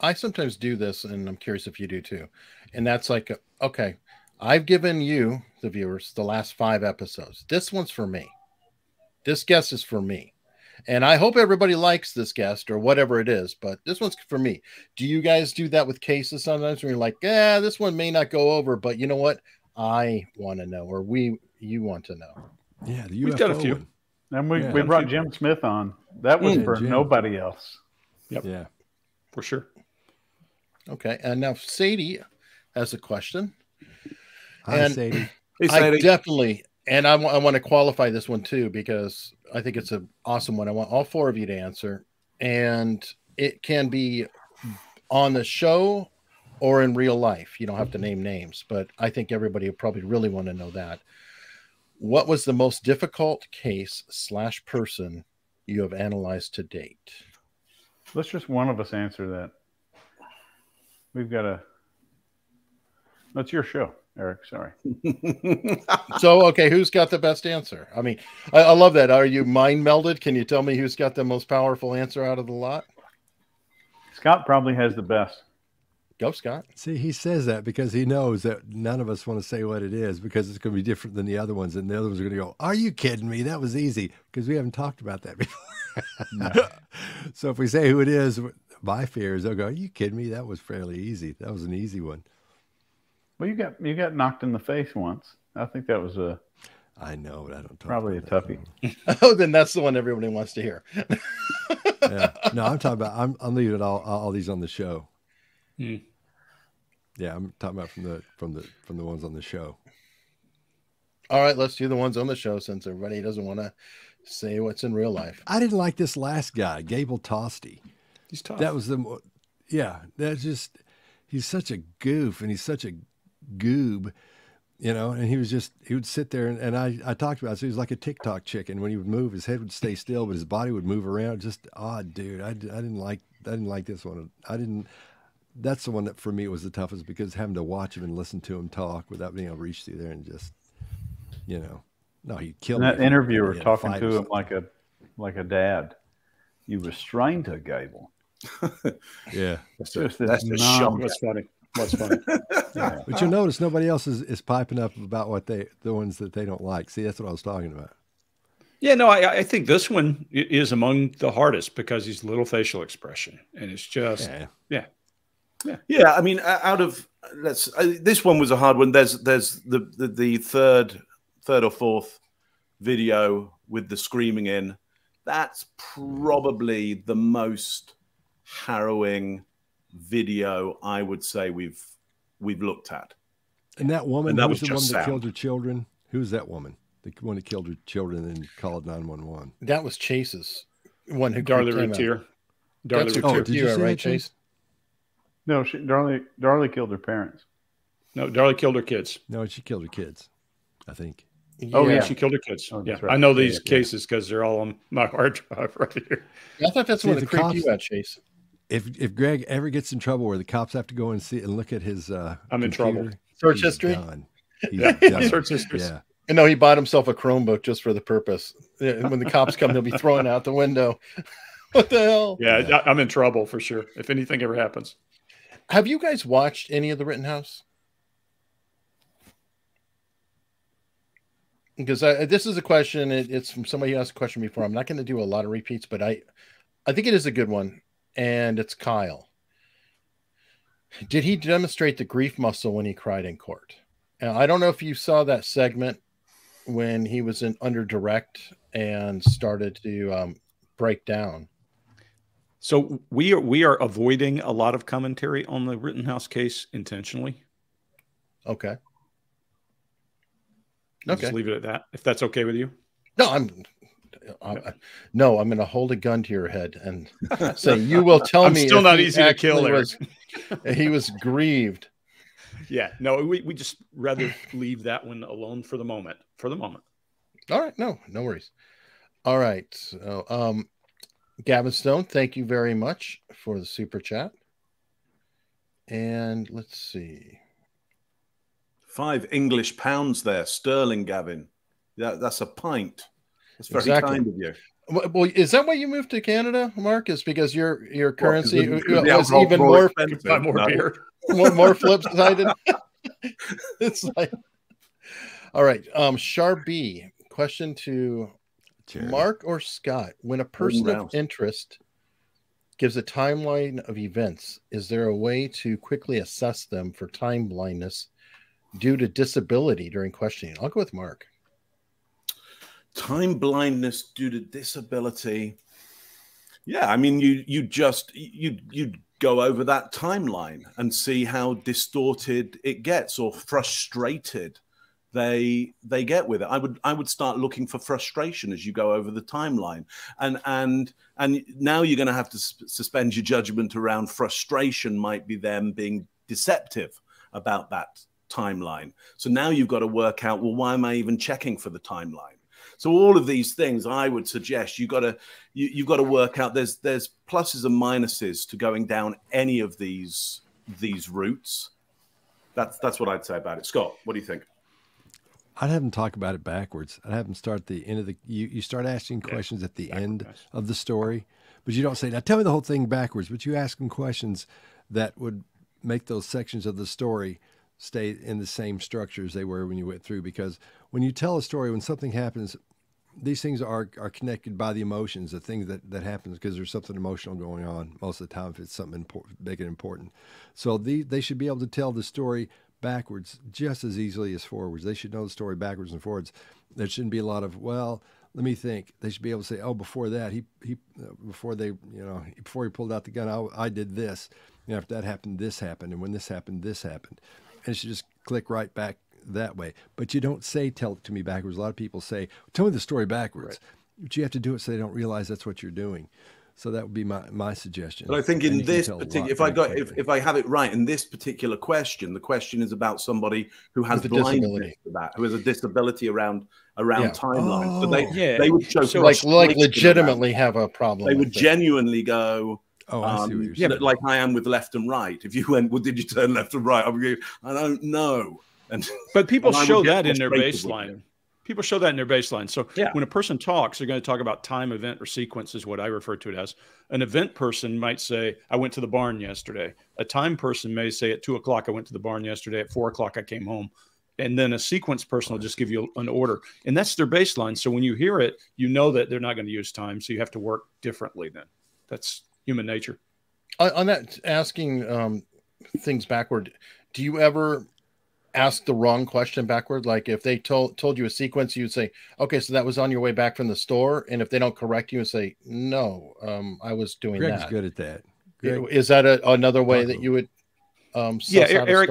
I sometimes do this and I'm curious if you do too. And that's like okay, I've given you the viewers the last 5 episodes. This one's for me. This guest is for me. And I hope everybody likes this guest or whatever it is, but this one's for me. Do you guys do that with cases sometimes when you're like, yeah, this one may not go over, but you know what? I want to know, or we you want to know. Yeah, the UFO we've got a few. One. And we, yeah, we brought Jim Smith on. That was mm, for Jim. nobody else. Yep. Yeah, for sure. Okay, and now Sadie has a question. Hi, and Sadie. Hey, Sadie. I definitely, and I, I want to qualify this one too because I think it's an awesome one. I want all four of you to answer, and it can be on the show or in real life. You don't have to mm-hmm. name names, but I think everybody would probably really want to know that. What was the most difficult case slash person you have analyzed to date? Let's just one of us answer that. We've got a. That's your show, Eric. Sorry. so okay, who's got the best answer? I mean, I, I love that. Are you mind melded? Can you tell me who's got the most powerful answer out of the lot? Scott probably has the best. Go, Scott. See, he says that because he knows that none of us want to say what it is because it's going to be different than the other ones. And the other ones are going to go, Are you kidding me? That was easy because we haven't talked about that before. No. so if we say who it is, my fears, they'll go, Are you kidding me? That was fairly easy. That was an easy one. Well, you got you got knocked in the face once. I think that was a. I know, but I don't. Talk. Probably a toughie. oh, then that's the one everybody wants to hear. yeah. No, I'm talking about. I'm I'm leaving all all these on the show. Hmm. Yeah, I'm talking about from the from the from the ones on the show. All right, let's do the ones on the show since everybody doesn't want to say what's in real life. I didn't like this last guy, Gable Tostee. He's tough. That was the yeah. That's just he's such a goof and he's such a goob, you know. And he was just he would sit there and, and I I talked about it. So he was like a TikTok chicken. When he would move, his head would stay still, but his body would move around. Just odd, dude. I, I didn't like I didn't like this one. I didn't. That's the one that for me was the toughest because having to watch him and listen to him talk without being able to reach through there and just, you know, no, he killed. And that interviewer talking to him like a like a dad. You restrained her, Gable. yeah, that's just that's just not, That's funny. That's funny. yeah. But you'll notice nobody else is, is piping up about what they the ones that they don't like. See, that's what I was talking about. Yeah, no, I, I think this one is among the hardest because he's little facial expression, and it's just yeah, yeah, yeah. yeah I mean, out of let's uh, this one was a hard one. There's there's the, the the third third or fourth video with the screaming in. That's probably the most harrowing video I would say we've we've looked at. And that woman, and that was, was the one sound. that killed her children. Who's that woman? The one that killed her children and called nine one one. That was Chase's one who Darlie Routier. Darlie Routier. Oh, did you say right, Chase? No, she, Darlie Darlie killed her parents. No, Darlie killed her kids. No, she killed her kids. I think. Oh yeah, she killed her kids. Oh, yeah, right. I know these yeah, cases because they're all on my hard drive right here. I thought that's one of the creep you at, Chase. If if Greg ever gets in trouble where the cops have to go and see and look at his, uh, I'm in trouble. Search history. Done. Done. Search history. Yeah. And no, he bought himself a Chromebook just for the purpose. When the cops come, they'll be throwing out the window. what the hell? Yeah, yeah, I'm in trouble for sure. If anything ever happens. Have you guys watched any of the Rittenhouse? Because I, this is a question. It, it's from somebody who asked a question before. I'm not going to do a lot of repeats, but I, I think it is a good one, and it's Kyle. Did he demonstrate the grief muscle when he cried in court? I don't know if you saw that segment when he was in under direct and started to um, break down. So we are we are avoiding a lot of commentary on the Rittenhouse case intentionally. Okay. Okay. Just leave it at that. If that's okay with you. No, I'm. I, no, I'm going to hold a gun to your head and say you will tell I'm me. Still not easy to kill. Was, he was grieved yeah, no, we, we just rather leave that one alone for the moment. For the moment. All right, no, no worries. All right, so um, Gavin Stone, thank you very much for the super chat. And let's see, five English pounds there, sterling, Gavin. That, that's a pint. That's very exactly. kind of you. Well, is that why you moved to Canada, Mark? Is because your your currency well, was even more, more no. beer more, more flip sided. it's like, all right. Um, B. question to Mark or Scott. When a person of interest gives a timeline of events, is there a way to quickly assess them for time blindness due to disability during questioning? I'll go with Mark. Time blindness due to disability. Yeah, I mean, you you just you you go over that timeline and see how distorted it gets or frustrated they they get with it i would i would start looking for frustration as you go over the timeline and and and now you're going to have to suspend your judgment around frustration might be them being deceptive about that timeline so now you've got to work out well why am i even checking for the timeline so all of these things, I would suggest you got to you, you've got to work out. There's there's pluses and minuses to going down any of these these routes. That's that's what I'd say about it. Scott, what do you think? I'd have them talk about it backwards. I'd have them start the end of the. You, you start asking questions at the end of the story, but you don't say, "Now tell me the whole thing backwards." But you ask them questions that would make those sections of the story stay in the same structure as they were when you went through. Because when you tell a story, when something happens these things are are connected by the emotions, the things that that happens because there's something emotional going on most of the time if it's something important, big and important. So the, they should be able to tell the story backwards just as easily as forwards. They should know the story backwards and forwards. There shouldn't be a lot of well. Let me think. They should be able to say, "Oh, before that, he he uh, before they you know before he pulled out the gun, I, I did this. And after that happened, this happened, and when this happened, this happened." And it should just click right back that way. But you don't say tell it to me backwards. A lot of people say, tell me the story backwards. Right. But you have to do it so they don't realize that's what you're doing. So that would be my, my suggestion. But I think in this particular, if I got, if, if I have it right in this particular question, the question is about somebody who has blindness to that, who has a disability around around yeah. timelines. Oh, so they, oh. yeah. they would show so like like legitimately have a problem. They would it. genuinely go. Oh, I see what um, you're saying. Like I am with left and right. If you went, well, did you turn left and right? I'm going, I don't know. And but people and show that in their baseline people show that in their baseline. So yeah. when a person talks, they're going to talk about time, event, or sequence is what I refer to it as. An event person might say, I went to the barn yesterday. A time person may say at two o'clock, I went to the barn yesterday. At four o'clock, I came home. And then a sequence person will just give you an order. And that's their baseline. So when you hear it, you know that they're not going to use time. So you have to work differently then. That's human nature. On that, asking um, things backward, do you ever ask the wrong question backward. Like if they told told you a sequence you'd say okay so that was on your way back from the store. And if they don't correct you and say no um i was doing Greg's that. good at that. Greg, is that a, another way that you would um yeah eric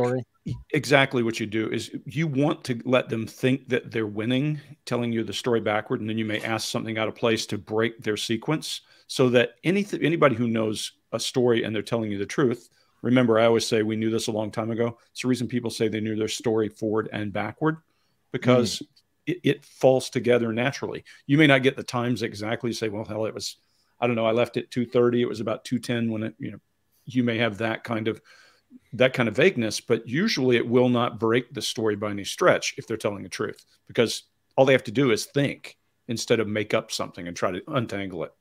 exactly what you do is you want to let them think that they're winning telling you the story backward and then you may ask something out of place to break their sequence so that anything anybody who knows a story and they're telling you the truth Remember, I always say we knew this a long time ago. It's the reason people say they knew their story forward and backward because mm. it, it, falls together naturally. You may not get the times exactly. Say, well, hell, it was, I don't know, I left at 2.30. It was about 2.10 when it, you know, you may have that kind of, that kind of vagueness, but usually it will not break the story by any stretch if they're telling the truth because all they have to do is think instead of make up something and try to untangle it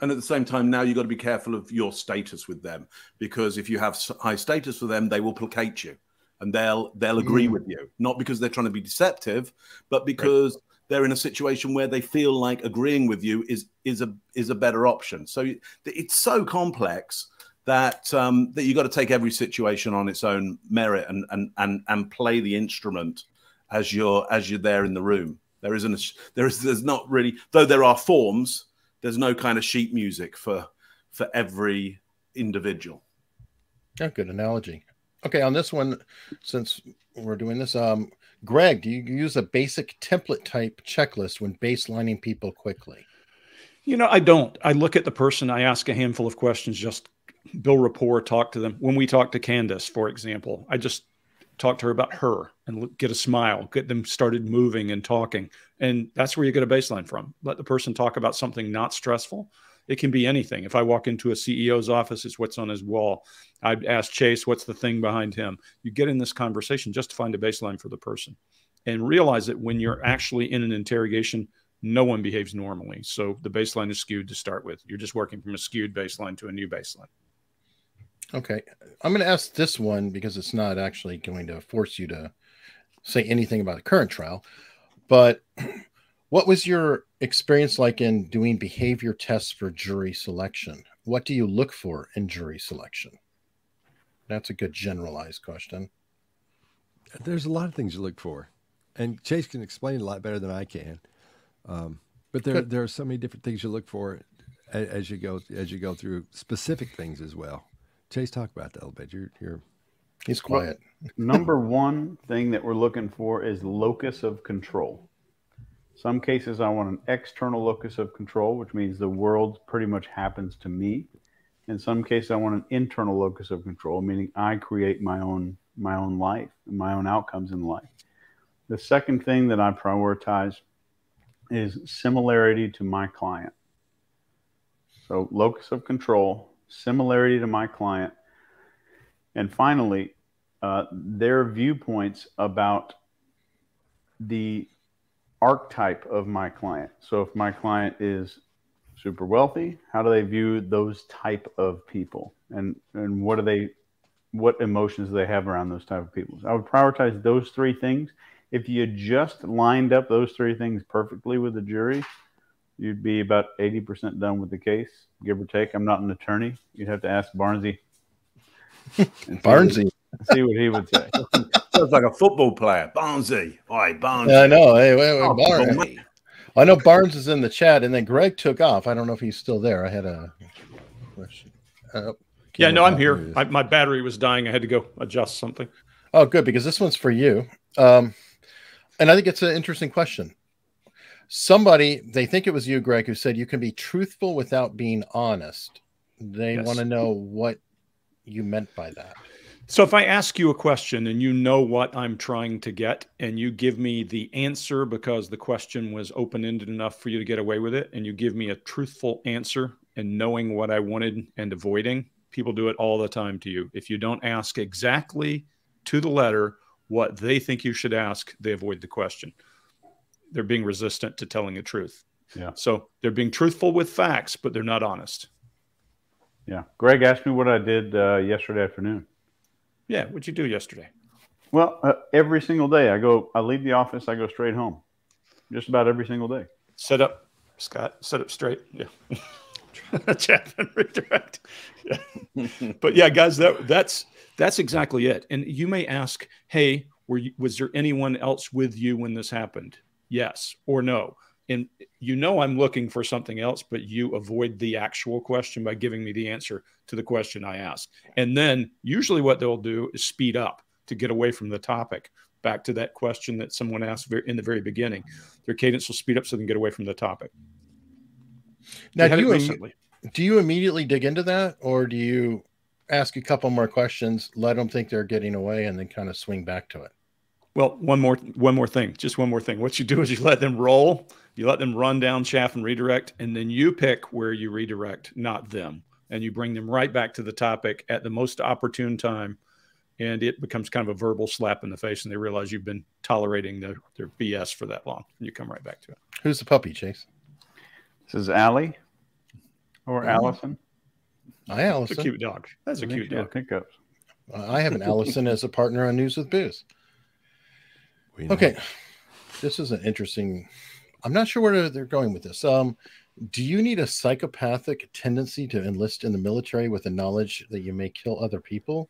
and at the same time now you've got to be careful of your status with them because if you have high status with them they will placate you and they'll they'll agree mm. with you not because they're trying to be deceptive but because right. they're in a situation where they feel like agreeing with you is is a is a better option so it's so complex that um, that you've got to take every situation on its own merit and and and and play the instrument as you're as you're there in the room there isn't a, there is there's not really though there are forms there's no kind of sheet music for for every individual. Yeah, good analogy. Okay, on this one, since we're doing this, um, Greg, do you use a basic template type checklist when baselining people quickly? You know, I don't. I look at the person, I ask a handful of questions, just build rapport, talk to them. When we talk to Candace, for example, I just talk to her about her and get a smile, get them started moving and talking. And that's where you get a baseline from. Let the person talk about something not stressful. It can be anything. If I walk into a CEO's office, it's what's on his wall. I'd ask Chase, what's the thing behind him? You get in this conversation just to find a baseline for the person and realize that when you're actually in an interrogation, no one behaves normally. So the baseline is skewed to start with. You're just working from a skewed baseline to a new baseline. Okay. I'm going to ask this one because it's not actually going to force you to say anything about the current trial. But what was your experience like in doing behavior tests for jury selection? What do you look for in jury selection? That's a good generalized question. There's a lot of things you look for, and Chase can explain a lot better than I can. Um, but there, there are so many different things you look for as you go as you go through specific things as well. Chase, talk about that a little bit. You're, you're he's quiet. Number one thing that we're looking for is locus of control. Some cases I want an external locus of control, which means the world pretty much happens to me. In some cases, I want an internal locus of control, meaning I create my own my own life and my own outcomes in life. The second thing that I prioritize is similarity to my client. So locus of control, similarity to my client, and finally, uh, their viewpoints about the archetype of my client. So if my client is super wealthy, how do they view those type of people, and and what do they, what emotions do they have around those type of people? So I would prioritize those three things. If you just lined up those three things perfectly with the jury, you'd be about 80% done with the case, give or take. I'm not an attorney. You'd have to ask Barnesy. Barnesy. See what he would say. Sounds like a football player. Barnesy. Hi, Barnesy. Yeah, I know. Hey, wait, wait, oh, Barnes. I know Barnes is in the chat, and then Greg took off. I don't know if he's still there. I had a question. Uh, yeah, no, I'm here. I, my battery was dying. I had to go adjust something. Oh, good, because this one's for you. Um, and I think it's an interesting question. Somebody they think it was you, Greg, who said you can be truthful without being honest. They Yes. want to know what you meant by that. So if I ask you a question and you know what I'm trying to get, and you give me the answer because the question was open ended enough for you to get away with it, and you give me a truthful answer and knowing what I wanted and avoiding, people do it all the time to you. If you don't ask exactly to the letter what they think you should ask, they avoid the question. They're being resistant to telling the truth. Yeah. So they're being truthful with facts, but they're not honest. Yeah. Greg asked me what I did uh, yesterday afternoon. Yeah. What'd you do yesterday? Well, uh, every single day I go, I leave the office, I go straight home, just about every single day. Set up, Scott. Set up straight. Yeah. chaff and redirect. Yeah. but yeah, guys, that that's that's exactly it. And you may ask, "Hey, were you, was there anyone else with you when this happened?" Yes or no. And you know I'm looking for something else, but you avoid the actual question by giving me the answer to the question I asked. And then usually what they'll do is speed up to get away from the topic back to that question that someone asked in the very beginning. Their cadence will speed up so they can get away from the topic. Now, do it you, im- do you immediately dig into that, or do you ask a couple more questions, let them think they're getting away, and then kind of swing back to it? Well, one more one more thing, just one more thing. What you do is you let them roll, you let them run down chaff and redirect, and then you pick where you redirect, not them, and you bring them right back to the topic at the most opportune time, and it becomes kind of a verbal slap in the face, and they realize you've been tolerating their, their BS for that long, and you come right back to it. Who's the puppy, Chase? This is Allie or Allison. Hi, It's a cute dog. That's a I think cute dog. hiccups. Uh, I have an Allison as a partner on News with Booze. We know. Okay, this is an interesting. I'm not sure where they're going with this. Um, do you need a psychopathic tendency to enlist in the military with the knowledge that you may kill other people,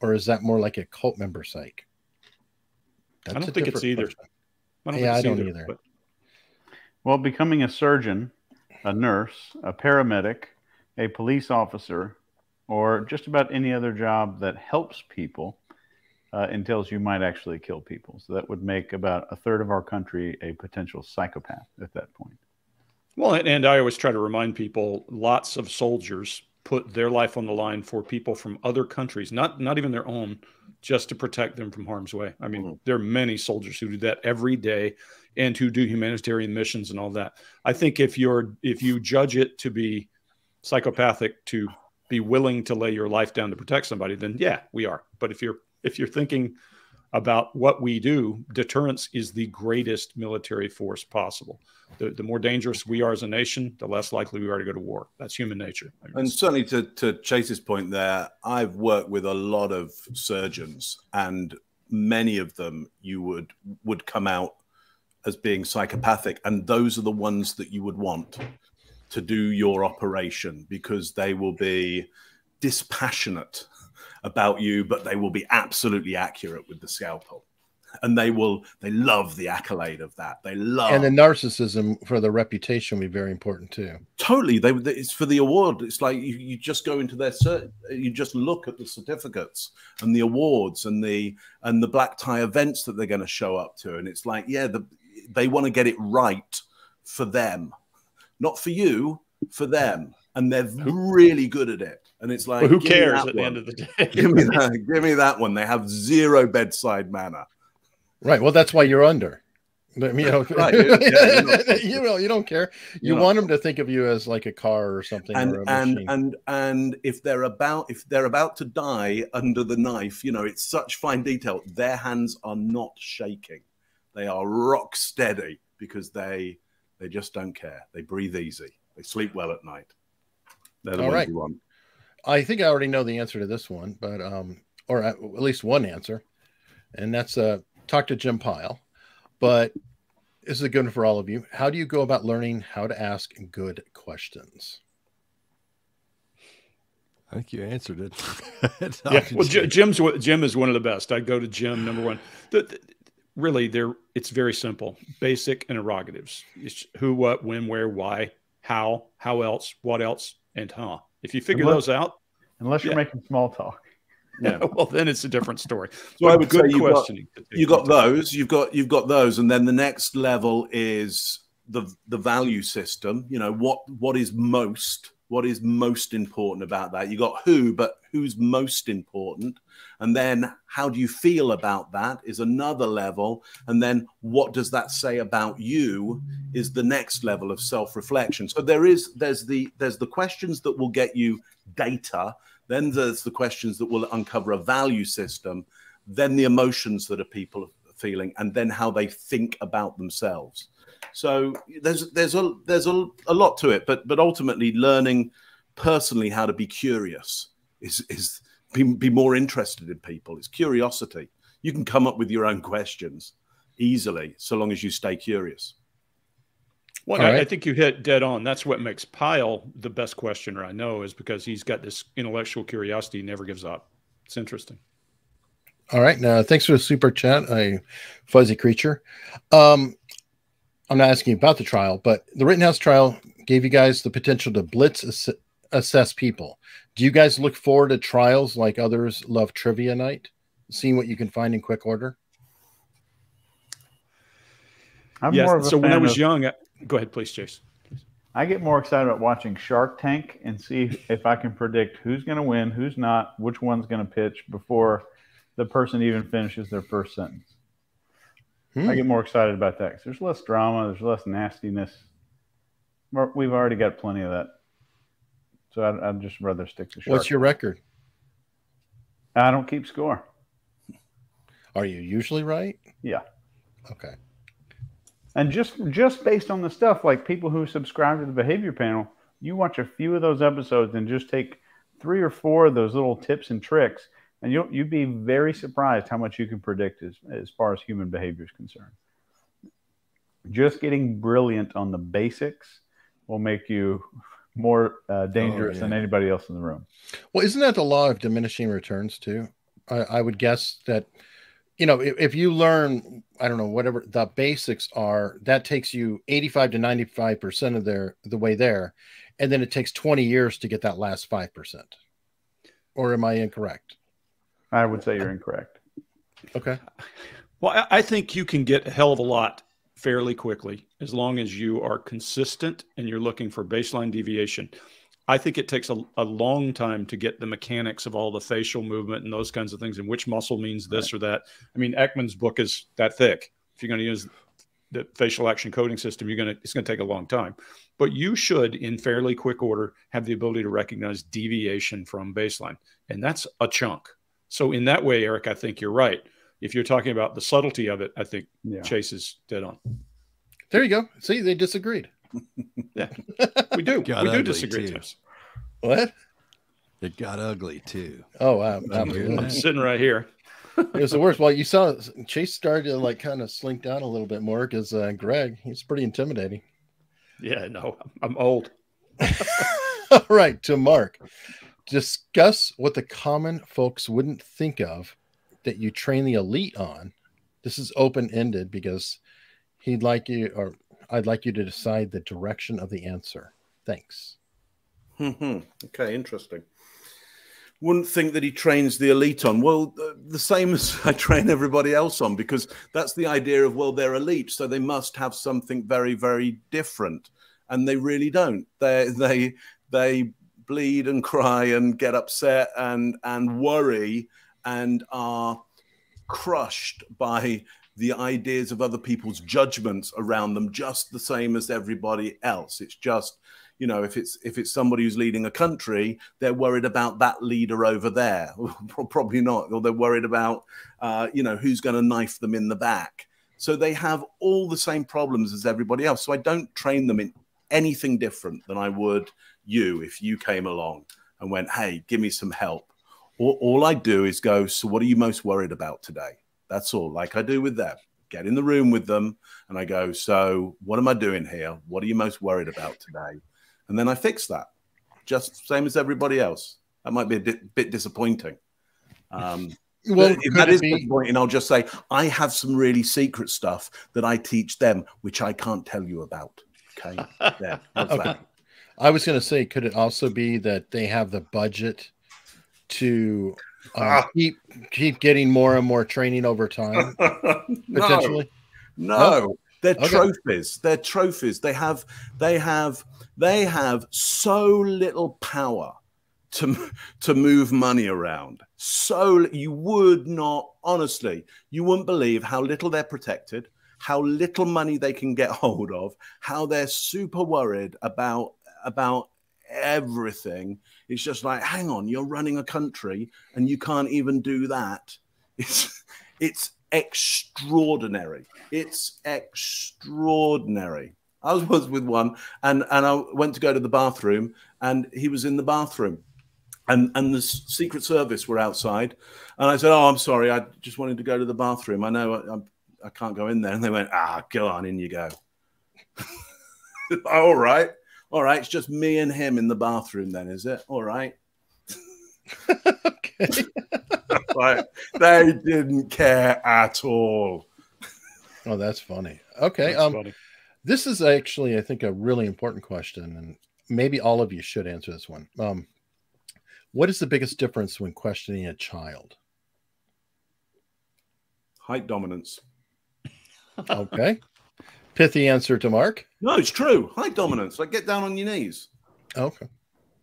or is that more like a cult member psych? I don't think it's either. question. I don't Yeah, I don't either. But Well, becoming a surgeon, a nurse, a paramedic, a police officer, or just about any other job that helps people uh, entails you might actually kill people. So that would make about a third of our country a potential psychopath at that point. Well, and, I always try to remind people lots of soldiers put their life on the line for people from other countries, not not even their own, just to protect them from harm's way. I mean, Mhm. there are many soldiers who do that every day and who do humanitarian missions and all that. I think if you're if you judge it to be psychopathic to be willing to lay your life down to protect somebody, then yeah, we are. But if you're if you're thinking about what we do, deterrence is the greatest military force possible. The, the more dangerous we are as a nation, the less likely we are to go to war. That's human nature. And certainly to, to Chase's point there, I've worked with a lot of surgeons, and many of them you would would come out as being psychopathic, and those are the ones that you would want to do your operation because they will be dispassionate about you, but they will be absolutely accurate with the scalpel. And they will they love the accolade of that. They love And the narcissism for the reputation will be very important too. totally they it's for the award it's like you, you just go into their cert you just look at the certificates and the awards and the and the black tie events that they're going to show up to and it's like yeah the, they want to get it right for them not for you for them and they're really good at it and it's like but who cares that at the end of the day? give me that give me that one they have zero bedside manner Right. Well, that's why you're under. But, You know, Right, yeah, you're you know, you don't care. You You're want them to think of you as like a car or something. and or a and machine. and and if they're about if they're about to die under the knife you know it's such fine detail their hands are not shaking they are rock steady because they they just don't care they breathe easy they sleep well at night they're the All ones right. you want I think I already know the answer to this one, but um, or at, at least one answer, and that's uh, talk to Jim Pyle. But this is a good one for all of you. How do you go about learning how to ask good questions? I think you answered it. yeah. Well, to- Jim, Jim's Jim is one of the best. I go to Jim number one. The, the- really, there it's very simple, basic interrogatives. It's who, what, when, where, why, how, how else, what else, and huh. If you figure Unless- those out, Unless you're Yeah. making small talk. yeah well, then it's a different story. So I would good say you've got- you got those you've got you've got those and then the next level is the the value system. You know what what is most what is most important about that. You got who, but who's most important, and then how do you feel about that is another level, and then what does that say about you is the next level of self reflection. So there is there's the there's the questions that will get you data. Then there's the questions that will uncover a value system. Then the emotions that are people are feeling, and then how they think about themselves. So there's there's a there's a, a lot to it, but but ultimately learning personally how to be curious is is be, be more interested in people. It's curiosity. You can come up with your own questions easily so long as you stay curious. Well, I. I, think you hit dead on. That's what makes Pyle the best questioner I know, is because he's got this intellectual curiosity. He never gives up. It's interesting. All right. Now, thanks for the super chat, a fuzzy creature. Um, I'm not asking about the trial, but the Rittenhouse trial gave you guys the potential to blitz ass assess people. Do you guys look forward to trials like others love trivia night, seeing what you can find in quick order? I'm yes. so when I was of, young, I, go ahead, please, Chase. I get more excited about watching Shark Tank and see if I can predict who's going to win, who's not, which one's going to pitch before the person even finishes their first sentence. Hmm. I get more excited about that because there's less drama, there's less nastiness. We've already got plenty of that. So I'd, I'd just rather stick to Shark. What's your record? I don't keep score. Are you usually right? Yeah. Okay. And just just based on the stuff, like people who subscribe to the behavior panel, you watch a few of those episodes and just take three or four of those little tips and tricks and you'll you'd be very surprised how much you can predict as as far as human behavior is concerned. Just getting brilliant on the basics will make you more uh, dangerous oh, yeah. than anybody else in the room. Well, isn't that the law of diminishing returns too? I, I would guess that you know if, if, you learn i don't know whatever the basics are that takes you 85 to 95 percent of their the way there and then it takes 20 years to get that last 5 percent or am i incorrect I would say you're incorrect. Okay. Well, I think you can get a hell of a lot fairly quickly as long as you are consistent and you're looking for baseline deviation. I think it takes a, a long time to get the mechanics of all the facial movement and those kinds of things and which muscle means this right. or that. I mean, Ekman's book is that thick. If you're going to use the facial action coding system, you're going to it's going to take a long time. But you should, in fairly quick order, have the ability to recognize deviation from baseline, and that's a chunk. So in that way, Eric, I think you're right. If you're talking about the subtlety of it, I think yeah. Chase is dead on. There you go. See, they disagreed. yeah, we do. we do disagree. Too. What? It got ugly too. Oh wow! I'm, I'm sitting right here. it was the worst. Well, you saw Chase started to like kind of slink down a little bit more because uh, Greg, he's pretty intimidating. Yeah, no, I'm old. All right, to Mark discuss what the common folks wouldn't think of that you train the elite on. This is open ended because he'd like you, or I'd like you to decide the direction of the answer. Thanks. Mm-hmm. okay, interesting. Wouldn't think that he trains the elite on. Well, the same as I train everybody else on, because that's the idea of, well, they're elite, so they must have something very, very different. And they really don't. They, they, they bleed and cry and get upset and and worry and are crushed by the ideas of other people's judgments around them just the same as everybody else. It's just you know if it's if it's somebody who's leading a country they're worried about that leader over there. Probably not. Or they're worried about uh, you know who's going to knife them in the back. So they have all the same problems as everybody else. So i don't train them in anything different than i would you if you came along and went, Hey, give me some help. All, all I do is go, So, what are you most worried about today? That's all, like I do with them. Get in the room with them and I go, So, what am I doing here? What are you most worried about today? And then I fix that, just same as everybody else. That might be a di bit disappointing. Um, well, if that is disappointing, I'll just say I have some really secret stuff that I teach them, which I can't tell you about. Okay, there. okay. That? I was going to say, could it also be that they have the budget to uh, ah. keep keep getting more and more training over time? potentially, no. no. They're Okay. trophies. They're trophies. They have they have they have so little power to to move money around. So you would not honestly, you wouldn't believe how little they're protected, how little money they can get hold of, how they're super worried about about everything. It's just like, hang on, you're running a country and you can't even do that. It's it's extraordinary. It's extraordinary. I was, with one and, and I went to go to the bathroom and he was in the bathroom and, and the Secret Service were outside. And I said, Oh, I'm sorry. I just wanted to go to the bathroom. I know I, I'm- I can't go in there. And they went, Ah, go on, in you go. All right. All right. It's just me and him in the bathroom, then, is it? All right. okay. Like, they didn't care at all. Oh, that's funny. Okay. That's Um, funny. this is actually, I think, a really important question, and maybe all of you should answer this one. Um, what is the biggest difference when questioning a child? Height dominance. Okay. Pithy answer to Mark. No, it's true. Height dominance. Like, get down on your knees. Okay.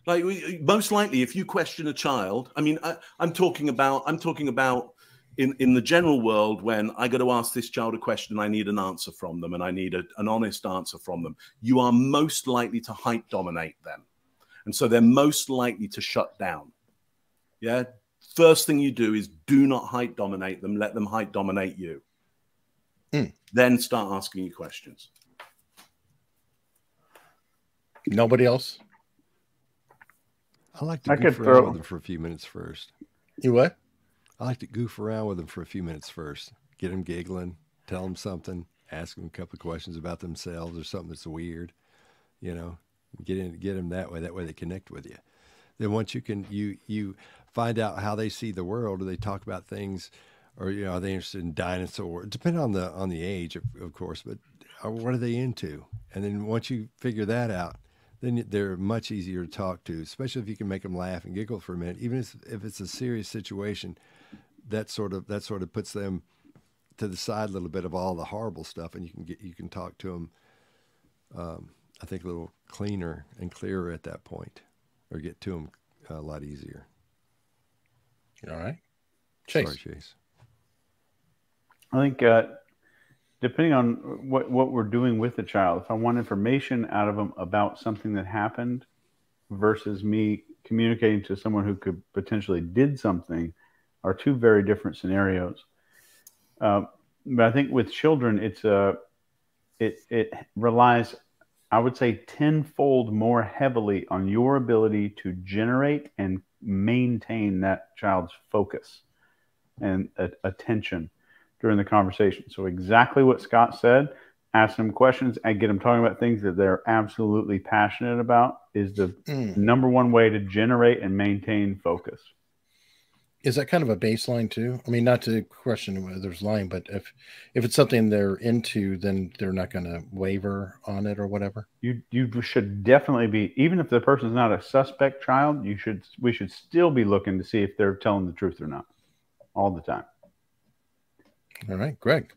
Like most likely, if you question a child, I mean, I, I'm talking about, I'm talking about in in the general world when I got to ask this child a question, I need an answer from them, and I need a, an honest answer from them. You are most likely to height dominate them, and so they're most likely to shut down. Yeah. First thing you do is do not height dominate them. Let them height dominate you. Mm. Then start asking you questions. Nobody else? I like to I goof could around throw- with them for a few minutes first. You what? I like to goof around with them for a few minutes first. Get them giggling, tell them something, ask them a couple of questions about themselves or something that's weird. You know, get in, get them that way. That way they connect with you. Then once you can, you you find out how they see the world, or they talk about things, or you know, are they interested in dinosaurs? Depending on the on the age, of, of course, but uh, what are they into? And then once you figure that out, then they're much easier to talk to, especially if you can make them laugh and giggle for a minute. Even if, if it's a serious situation, that sort of that sort of puts them to the side a little bit of all the horrible stuff, and you can get you can talk to them. Um, I think a little cleaner and clearer at that point, or get to them a lot easier. All right. Chase. Sorry, Chase. I think uh, depending on what what we're doing with the child, if I want information out of them about something that happened versus me communicating to someone who could potentially did something, are two very different scenarios. Uh, but I think with children, it's a it it relies, I would say, tenfold more heavily on your ability to generate and maintain that child's focus and a- attention during the conversation. So exactly what Scott said. Ask them questions and get them talking about things that they're absolutely passionate about is the Mm. number one way to generate and maintain focus. Is that kind of a baseline too? I mean, not to question whether there's lying, but if if it's something they're into, then they're not going to waver on it or whatever. You you should definitely be even if the person's not a suspect child, you should we should still be looking to see if they're telling the truth or not all the time. All right, Greg.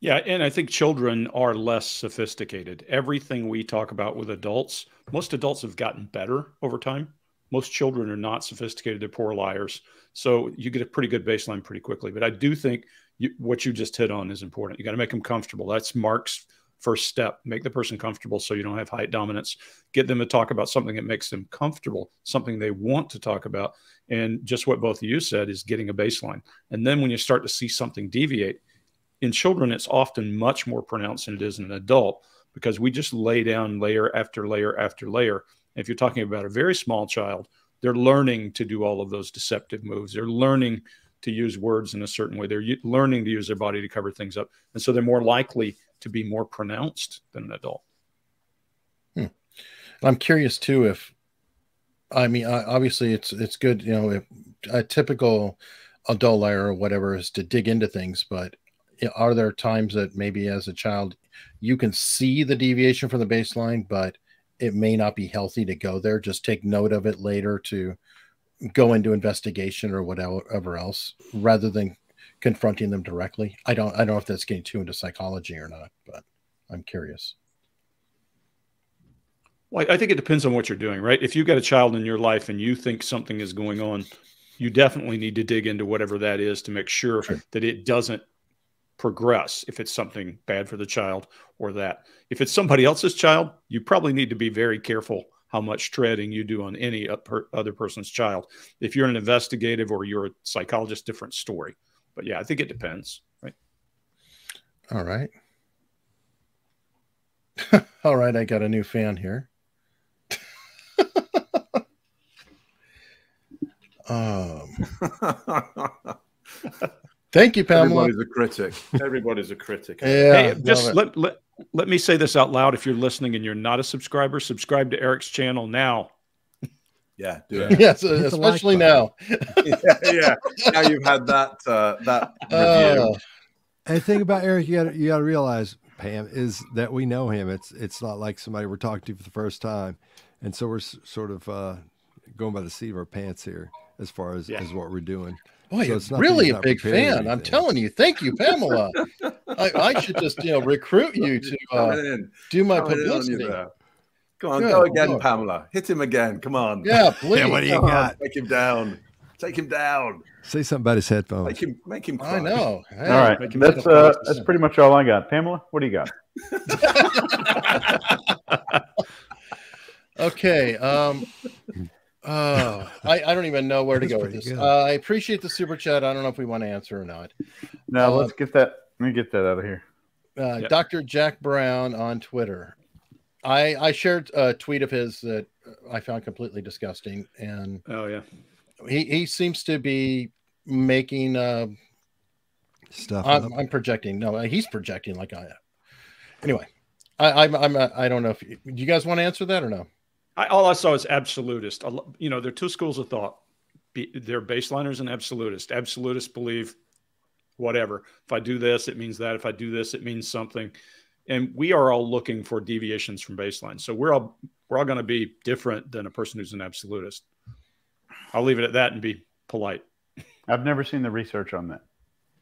Yeah, and I think children are less sophisticated. Everything we talk about with adults, most adults have gotten better over time. Most children are not sophisticated; they're poor liars. So you get a pretty good baseline pretty quickly. But I do think you, what you just hit on is important. You got to make them comfortable. That's Mark's first step. Make the person comfortable so you don't have height dominance. Get them to talk about something that makes them comfortable, something they want to talk about. And just what both of you said is getting a baseline. And then when you start to see something deviate, in children, it's often much more pronounced than it is in an adult because we just lay down layer after layer after layer. If you're talking about a very small child, they're learning to do all of those deceptive moves. They're learning to use words in a certain way. They're learning to use their body to cover things up. And so they're more likely to be more pronounced than an adult. Hmm. I'm curious too if, I mean, obviously it's it's good, you know, if a typical adult liar or whatever is to dig into things, but are there times that maybe as a child you can see the deviation from the baseline, but it may not be healthy to go there. Just take note of it later to go into investigation or whatever else, rather than confronting them directly. I don't I don't know if that's getting too into psychology or not, but I'm curious. Well, I think it depends on what you're doing, right? If you've got a child in your life and you think something is going on, you definitely need to dig into whatever that is to make sure, Sure. that it doesn't progress if it's something bad for the child or that. If it's somebody else's child, you probably need to be very careful how much treading you do on any other person's child. If you're an investigative or you're a psychologist, different story. But yeah, I think it depends, right? All right. All right, I got a new fan here. um, thank you, Pamela. Everybody's a critic. Everybody's a critic. Yeah, hey, just let, let let me say this out loud. If you're listening and you're not a subscriber, subscribe to Eric's channel now. Yeah, do it. yes, Hit the like especially button. now. yeah, yeah. Now you've had that uh, that Uh. And the thing about Eric, you got you got to realize, Pam, is that we know him. It's it's not like somebody we're talking to for the first time, and so we're s- sort of uh, going by the seat of our pants here as far as, Yeah. as what we're doing. boy, So it's not really a big prepared or fan. I'm telling you. Thank you, Pamela. I, I should just you know recruit you to uh, do my Coming you publicity. There. Come on, Good go again, Lord. Pamela. Hit him again. Come on. Yeah, please. Yeah, what do you Come on, got? Take him down. Take him down. Say something about his headphones. Make him. Make him. Cry. I know. Hey. All right, that's uh, that's pretty much all I got. Pamela, what do you got? Okay. Um. Oh, I, I don't even know where to go with this. Uh, I appreciate the super chat. I don't know if we want to answer or not. Now Uh, let's get that. Let me get that out of here. Uh, Yep. Dr. Jack Brown on Twitter. I I shared a tweet of his that I found completely disgusting, and Oh yeah. he he seems to be making. Uh, Stuff. I'm. I'm projecting. No, he's projecting like I am. Anyway, I, I'm I'm uh, I don't know if do you guys want to answer that or no. I, all I saw is absolutist. You know, there are two schools of thought. Be, they're baseliners and absolutists. Absolutists believe whatever. If I do this, it means that. If I do this, it means something. And we are all looking for deviations from baseline. So we're all we're all going to be different than a person who's an absolutist. I'll leave it at that and be polite. I've never seen the research on that.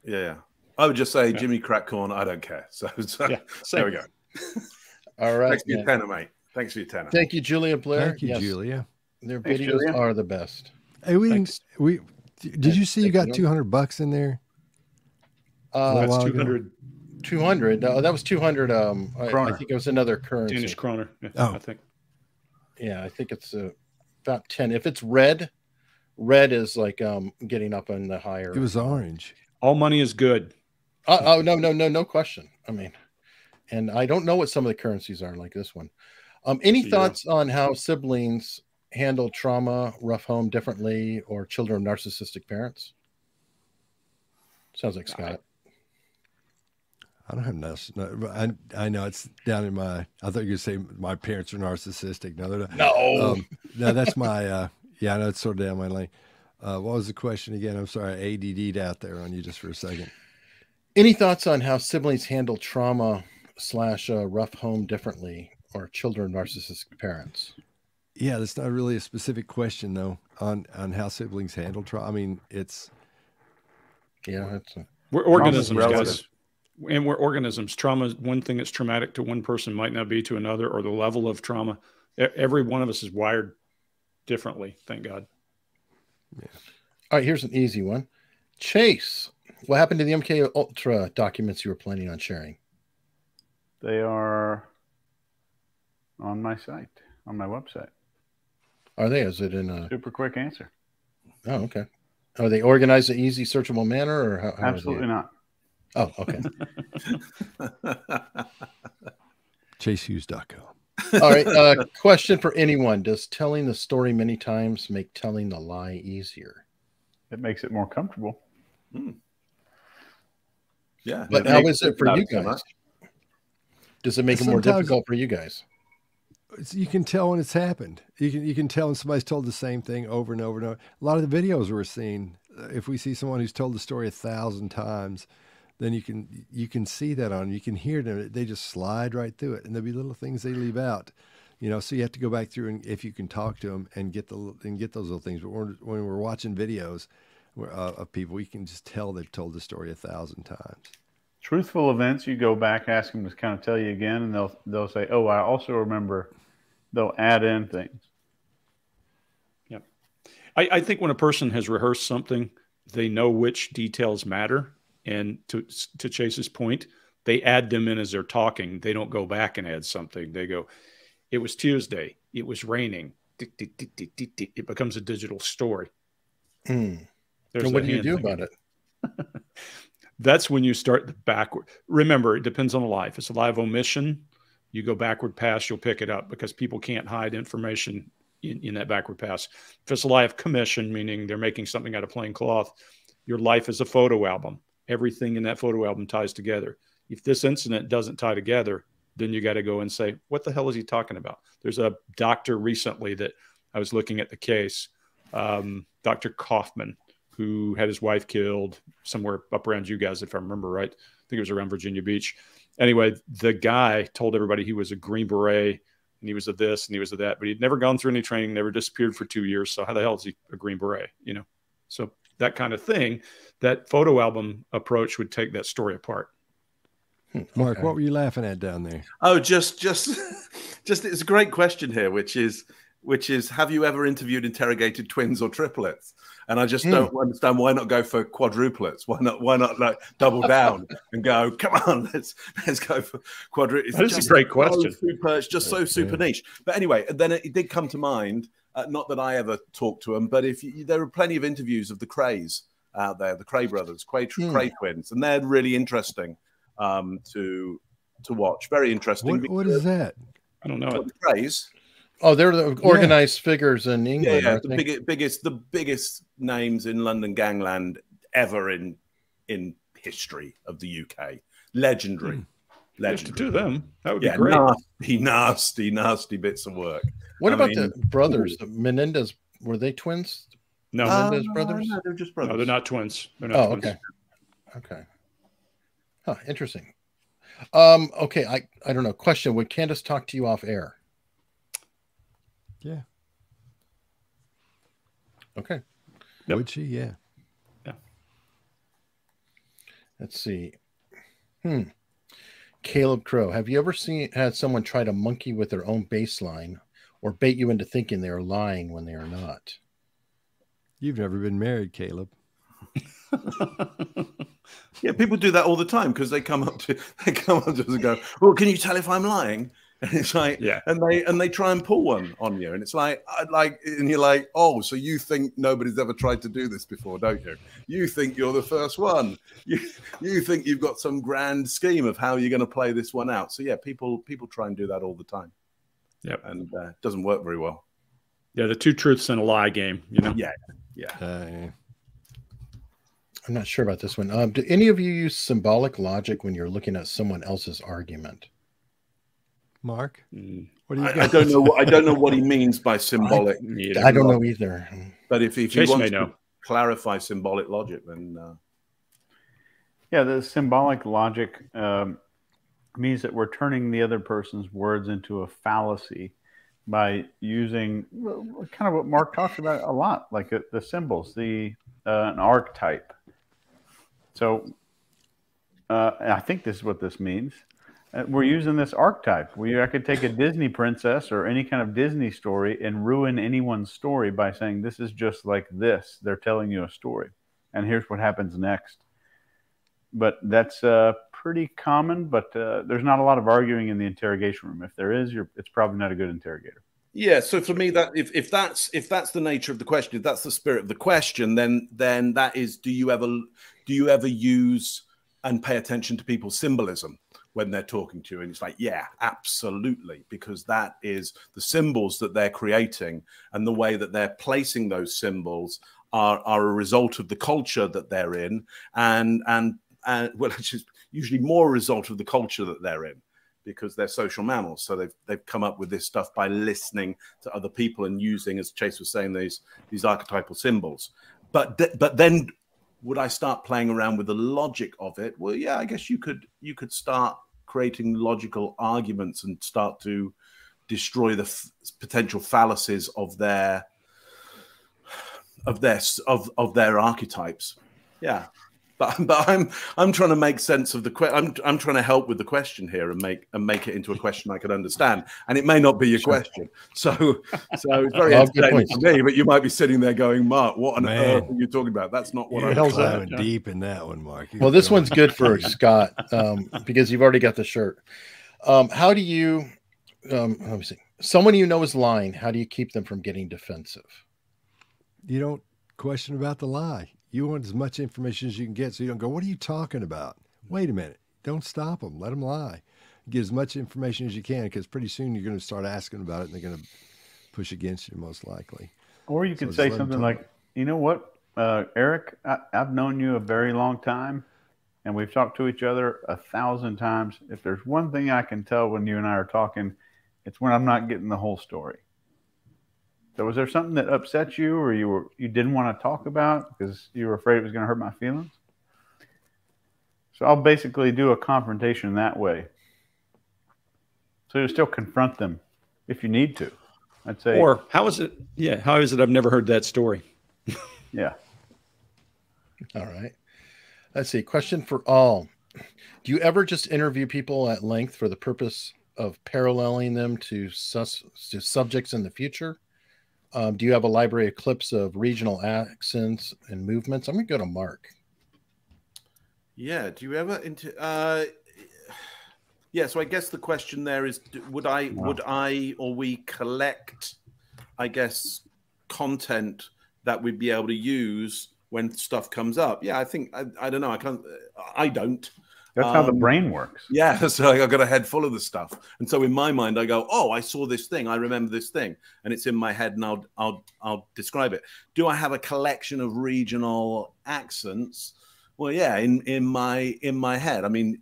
Yeah, yeah. I would just say Yeah. Jimmy Crackcorn. I don't care. So, so Yeah. there we go. All right. Thanks for your man. tenner, mate. Thanks for your tenner. Thank you, Julia Blair. Thank you, Yes, Julia. Their Thanks, videos Julia. are the best. Hey, we Thanks. we did you see you got two hundred bucks in there? Uh, That's while ago. 200 200. Uh, that was 200. Um, I, I think it was another currency. Danish kroner. Yeah, Oh. I think. Yeah, I think it's uh, about 10. If it's red, red is like um getting up in the higher. It was orange. All money is good. Oh, oh no, no, no, no question. I mean, and I don't know what some of the currencies are like this one. Um, any Yeah. thoughts on how siblings handle trauma, rough home differently, or children of narcissistic parents? Sounds like Scott. I don't have no, no I I know it's down in my. I thought you were say my parents are narcissistic. No, they're not. No. Um, no, that's my. uh Yeah, I know it's sort of down my lane. Uh, what was the question again? I'm sorry, I ADD'd out there on you just for a second. Any thoughts on how siblings handle trauma slash uh, rough home differently, or children of narcissistic parents? Yeah, that's not really a specific question though on on how siblings handle trauma. I mean, it's Yeah, that's a, We're organisms, guys. And we're organisms. Trauma one thing that's traumatic to one person might not be to another, or the level of trauma. E- Every one of us is wired differently, thank God. Yeah. all right. Here's an easy one. Chase, what happened to the MK Ultra documents you were planning on sharing? They are on my site, on my website. Are they? Is it in a? Super quick answer. Oh, okay. Are they organized in easy, searchable manner, or how? how are they? Absolutely not. Oh, okay. ChaseHughes.com. All right. Uh, question for anyone: Does telling the story many times make telling the lie easier? It makes it more comfortable. yeah. But It how makes is it for not you guys? much. Does it make it more difficult for you guys? You can tell when it's happened. You can you can tell when somebody's told the same thing over and over and over. A lot of the videos we're seeing, uh, if we see someone who's told the story a thousand times, then you can you can see that on. You can hear them. They just slide right through it, and there'll be little things they leave out. You know, so you have to go back through and if you can talk to them and get the and get those little things. But when, when we're watching videos uh, of people, you can just tell they've told the story a thousand times. truthful events, you go back, ask them to kind of tell you again, and they'll they'll say, "Oh, I also remember." They'll add in things. Yep. I, I think when a person has rehearsed something, they know which details matter, and to to Chase's point, they add them in as they're talking. They don't go back and add something. They go, "It was Tuesday. It was raining." It becomes a digital story. Mm. So what do you do about it? That's when you start the backward. Remember, it depends on the life. It's a live omission, you go backward pass, you'll pick it up because people can't hide information in, in that backward pass. If it's a live commission, meaning they're making something out of plain cloth, your life is a photo album. Everything in that photo album ties together. If this incident doesn't tie together, then you got to go and say, what the hell is he talking about? There's a doctor recently that I was looking at the case, um, Dr. Kaufman, who had his wife killed somewhere up around you guys, if I remember right. I think it was around Virginia Beach. Anyway, the guy told everybody he was a Green Beret and he was a this and he was a that, but he'd never gone through any training, never disappeared for two years. So how the hell is he a Green Beret? You know, so that kind of thing. That photo album approach would take that story apart. Hmm, Mark, okay. what were you laughing at down there? Oh, just, just, just. It's a great question here, which is, which is, have you ever interviewed interrogated twins or triplets? And I just mm. don't understand why not go for quadruplets? Why not? Why not like double down and go? Come on, let's let's go for quadruplets. That's a great question. So super, it's just so super yeah. niche. But anyway, and then it, it did come to mind. Uh, not that I ever talked to them, but if you, there are plenty of interviews of the Krays out there, the Kray brothers, Kray, mm. Kray twins, and they're really interesting um, to to watch. Very interesting. what, what is that? I don't know. The Krays. Oh, they're the organized yeah. figures in England. Yeah, yeah the biggest, biggest, the biggest names in London gangland ever in in history of the UK. Legendary. Mm. Legendary. To them, that would yeah, be great. Nasty, nasty, nasty bits of work. What I about mean, the brothers? The Menendez were they twins? No, Menendez uh, brothers. No, they're just brothers. No, they're not twins. They're not oh, twins. okay. Okay. Huh, interesting. Um, okay, I I don't know. Question: Would Candace talk to you off air? Yeah. Okay. Yep. Would she? Yeah. Yeah. Let's see. Hmm. Caleb Crow, have you ever seen had someone try to monkey with their own baseline or bait you into thinking they are lying when they are not? You've never been married, Caleb. yeah, people do that all the time because they come up to they come up to us and go, "Well, can you tell if I'm lying?" And it's like, yeah, and they and they try and pull one on you, and it's like, like, and you're like, oh, so you think nobody's ever tried to do this before, don't you? You think you're the first one. You you think you've got some grand scheme of how you're going to play this one out. So yeah, people people try and do that all the time. Yeah, and uh, it doesn't work very well. Yeah, the two truths and a lie game. You know. Yeah, yeah. Uh, I'm not sure about this one. Um, do any of you use symbolic logic when you're looking at someone else's argument? Mark? Mm. What do you? I, I, don't know. What, I don't know what he means by symbolic. I, I don't know either. But if, if he wants to clarify symbolic logic, then uh... yeah, the symbolic logic um, means that we're turning the other person's words into a fallacy by using kind of what Mark talks about a lot, like uh, the symbols, the uh, an archetype. So uh, I think this is what this means. Uh, we're using this archetype. We I could take a Disney princess or any kind of Disney story and ruin anyone's story by saying this is just like this. They're telling you a story, and here's what happens next. But that's uh, pretty common. But uh, there's not a lot of arguing in the interrogation room. If there is, it's probably not a good interrogator. Yeah, so for me, that if, if that's if that's the nature of the question, if that's the spirit of the question, then then that is, do you ever do you ever use and pay attention to people's symbolism? When they're talking to you. And it's like, yeah, absolutely, because that is the symbols that they're creating and the way that they're placing those symbols are, are a result of the culture that they're in and and and well, it's usually more a result of the culture that they're in because they're social mammals. So they've they've come up with this stuff by listening to other people and using, as Chase was saying, these these archetypal symbols. But th- but then would I start playing around with the logic of it? Well, yeah, I guess you could you could start creating logical arguments and start to destroy the f- potential fallacies of their of their of of their archetypes. Yeah. But but I'm I'm trying to make sense of the question. I'm I'm trying to help with the question here and make and make it into a question I can understand. And it may not be your sure. question, so so it's very entertaining to me. But you might be sitting there going, Mark, what on Man. earth are you talking about? That's not what You're I'm going deep in that one, Mark. You're well, this one's good for Scott um, because you've already got the shirt. Um, how do you? Um, let me see. Someone you know is lying. How do you keep them from getting defensive? You don't question about the lie. You want as much information as you can get so you don't go, What are you talking about? Wait a minute. Don't stop them. Let them lie. Get as much information as you can because pretty soon you're going to start asking about it and they're going to push against you, most likely. Or you could so say something like, You know what, uh, Eric, I, I've known you a very long time and we've talked to each other a thousand times. If there's one thing I can tell when you and I are talking, it's when I'm not getting the whole story. So was there something that upset you or you were you didn't want to talk about because you were afraid it was going to hurt my feelings? So I'll basically do a confrontation that way. So you still confront them if you need to. I'd say Or how is it yeah, how is it I've never heard that story? yeah. All right. Let's see. Question for all. Do you ever just interview people at length for the purpose of paralleling them to, sus- to subjects in the future? Um, do you have a library of clips of regional accents and movements? I'm going to go to Mark. Yeah. Do you ever into? Uh, yeah. So I guess the question there is: Would I, wow. would I, or we collect? I guess content that we'd be able to use when stuff comes up. Yeah, I think I, I don't know. I can't. I don't. That's um, how the um, brain works. Yeah, so I've got a head full of the stuff, and so in my mind, I go, "Oh, I saw this thing. I remember this thing," and it's in my head, and I'll I'll I'll describe it. Do I have a collection of regional accents? Well, yeah, in in my in my head. I mean,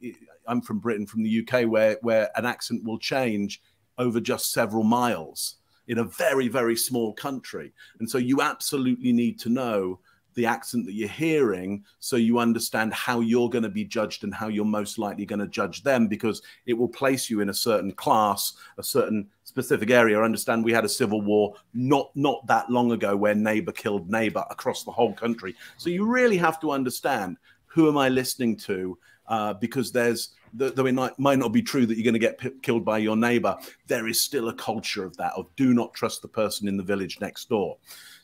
I'm from Britain, from the UK, where where an accent will change over just several miles in a very very small country, and so you absolutely need to know the accent that you're hearing so you understand how you're going to be judged and how you're most likely going to judge them because it will place you in a certain class a certain specific area. I understand we had a civil war not not that long ago where neighbor killed neighbor across the whole country. So you really have to understand who am i listening to? Uh, because there's though it might, might not be true that you're going to get killed by your neighbor there is still a culture of that of do not trust the person in the village next door.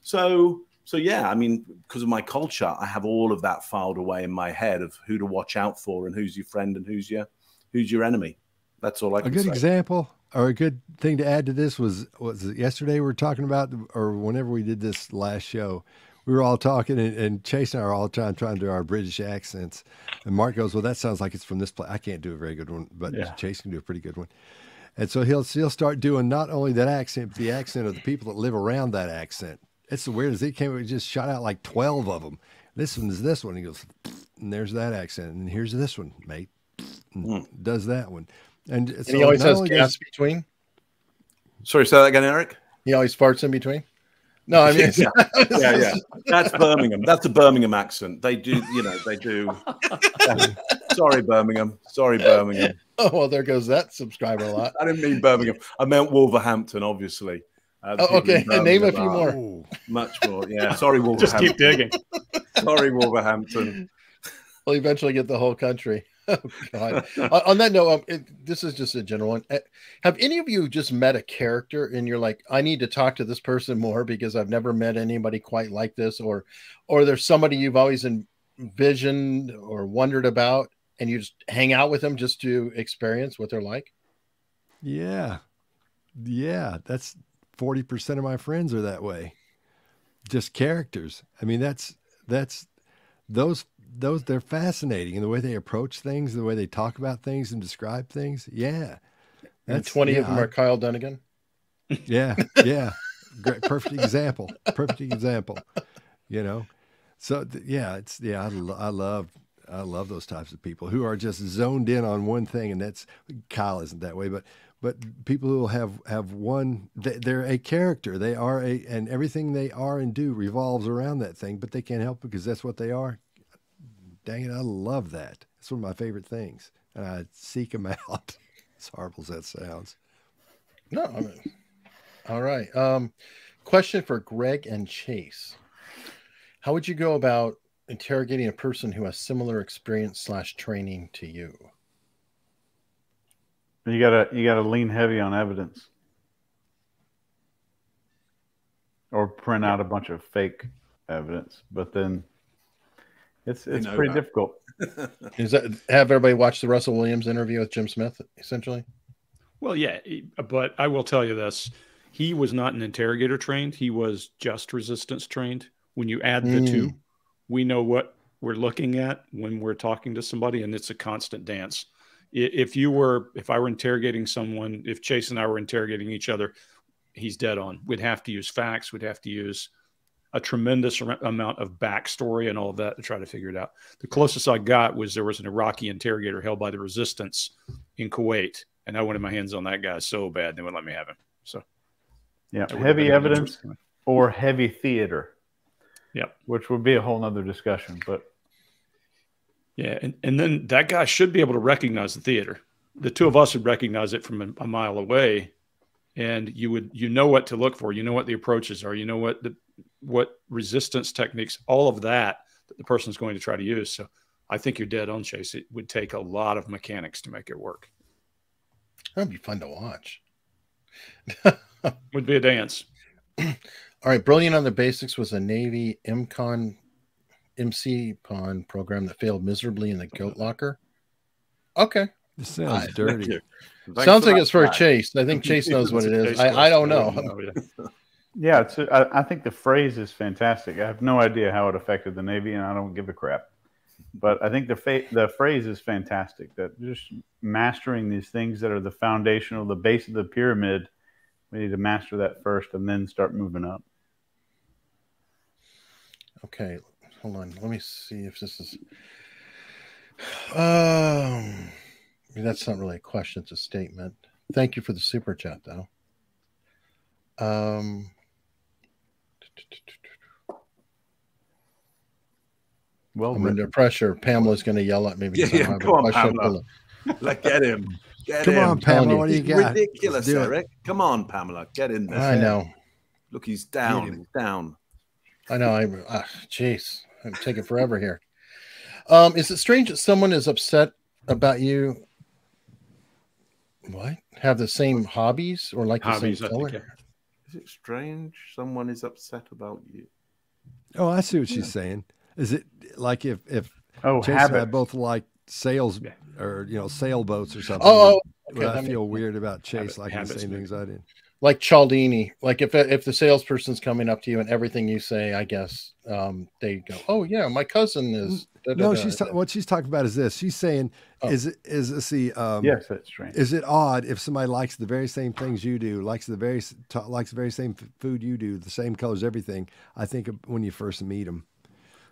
So so yeah, I mean, because of my culture, I have all of that filed away in my head of who to watch out for and who's your friend and who's your who's your enemy. That's all I. A good say. A good example or a good thing to add to this was was yesterday we were talking about or whenever we did this last show. We were all talking, and, and Chase and I are all trying trying to do our British accents. And Mark goes, "Well, that sounds like it's from this place." I can't do a very good one, but yeah. Chase can do a pretty good one. And so he'll he'll start doing not only that accent, but the accent of the people that live around that accent. It's the weirdest. He came, and just shot out like 12 of them. This one's this one. He goes, and there's that accent. And here's this one, mate. Mm. Does that one. And, and so he always has gas between. Sorry, say that again, Eric. He always farts in between. No, I mean, yeah, yeah, yeah. That's Birmingham. That's a Birmingham accent. They do, you know, they do. Sorry, Birmingham. Sorry, Birmingham. Oh well, there goes that subscriber a lot. I didn't mean Birmingham. I meant Wolverhampton, obviously. Oh, okay, name a few more. Much more, yeah. Sorry, Wolverhampton. Just keep digging. Sorry, Wolverhampton. We'll eventually get the whole country. Oh, God. on that note, um, it, this is just a general one. Eh, have any of you just met a character and you're like, I need to talk to this person more because I've never met anybody quite like this, or, or there's somebody you've always envisioned or wondered about, and you just hang out with them just to experience what they're like? Yeah, yeah, that's 40% of my friends are that way. Just characters. I mean, that's, that's, those, those, they're fascinating in the way they approach things, the way they talk about things and describe things. Yeah. That's, and 20 yeah, of them are Kyle Dunnigan. Yeah. Yeah. Great. Perfect example. Perfect example. You know? So, yeah, it's, yeah, I, I love, I love those types of people who are just zoned in on one thing. And that's, Kyle isn't that way, but but people who have have one they're a character. They are a and everything they are and do revolves around that thing but they can't help because that's what they are. Dang it i love that. It's one of my favorite things and i seek them out. As horrible as that sounds. No I mean, all right um question for greg and chase. How would you go about interrogating a person who has similar experience slash training to you? You gotta you gotta lean heavy on evidence, or print out a bunch of fake evidence. But then it's it's pretty that. difficult. Is that have everybody watch the Russell Williams interview with Jim Smith? Essentially, Well, yeah, but I will tell you this: he was not an interrogator trained; he was just resistance trained. When you add the Mm. two, we know what we're looking at when we're talking to somebody, and it's a constant dance. If you were, if I were interrogating someone, if Chase and I were interrogating each other, he's dead on. We'd have to use facts. We'd have to use a tremendous amount of backstory and all of that to try to figure it out. The closest I got was there was an Iraqi interrogator held by the resistance in Kuwait, and I wanted my hands on that guy so bad they wouldn't let me have him. So Yeah, heavy evidence or heavy theater. Yep. Which would be a whole nother discussion. But Yeah, and, and then that guy should be able to recognize the theater. The two of us would recognize it from a, a mile away, and you would you know what to look for. You know what the approaches are. You know what the what resistance techniques, all of that that the person's going to try to use. So I think you're dead on, Chase. It would take a lot of mechanics to make it work. that'd be fun to watch. Would be a dance. All right, Brilliant on the Basics was a Navy MCON MCPON program that failed miserably in the uh-huh. goat locker. Okay. This sounds Thank dirty. Sounds like it's for fact. Chase. I think Chase knows what it is. I, I don't know. yeah. yeah, it's I, I think the phrase is fantastic. I have no idea how it affected the Navy, and I don't give a crap. But I think the fa- the phrase is fantastic. That just mastering these things that are the foundational, the base of the pyramid. We need to master that first, and then start moving up. Okay, hold on. Let me see if this is. Um, that's not really a question; it's a statement. Thank you for the super chat, though. Um, Well, I'm under pressure. Pamela's going to yell at me because Yeah, I yeah, don't have come a on, question. Pamela. Like, get him. Get Come him. on, Pamela. What do you He's got? ridiculous, Do it. Eric. Come on, Pamela. Get in there. I know. Look, he's down. He's down. I know. I. ah, Jeez, I'm taking forever here. Um, is it strange that someone is upset about you? What? Have the same hobbies or like the Hobbies, I same think, color? yeah. Is it strange someone is upset about you? Oh, I see what she's saying. Is it like if if oh, Chase and I both like sails Yeah. or you know sailboats or something? Oh, okay, would I feel makes- weird about Chase Habit- liking the same make- things I did? Like Cialdini. Like if if the salesperson's coming up to you and everything you say, I guess um, they go, "Oh yeah, my cousin is." da, da, No, da." she's ta- what she's talking about is this. She's saying, Oh. is it is it see um, yes, that's strange. Is it odd if somebody likes the very same things you do, likes the very ta- likes the very same f- food you do, the same colors, everything? I think when you first meet them.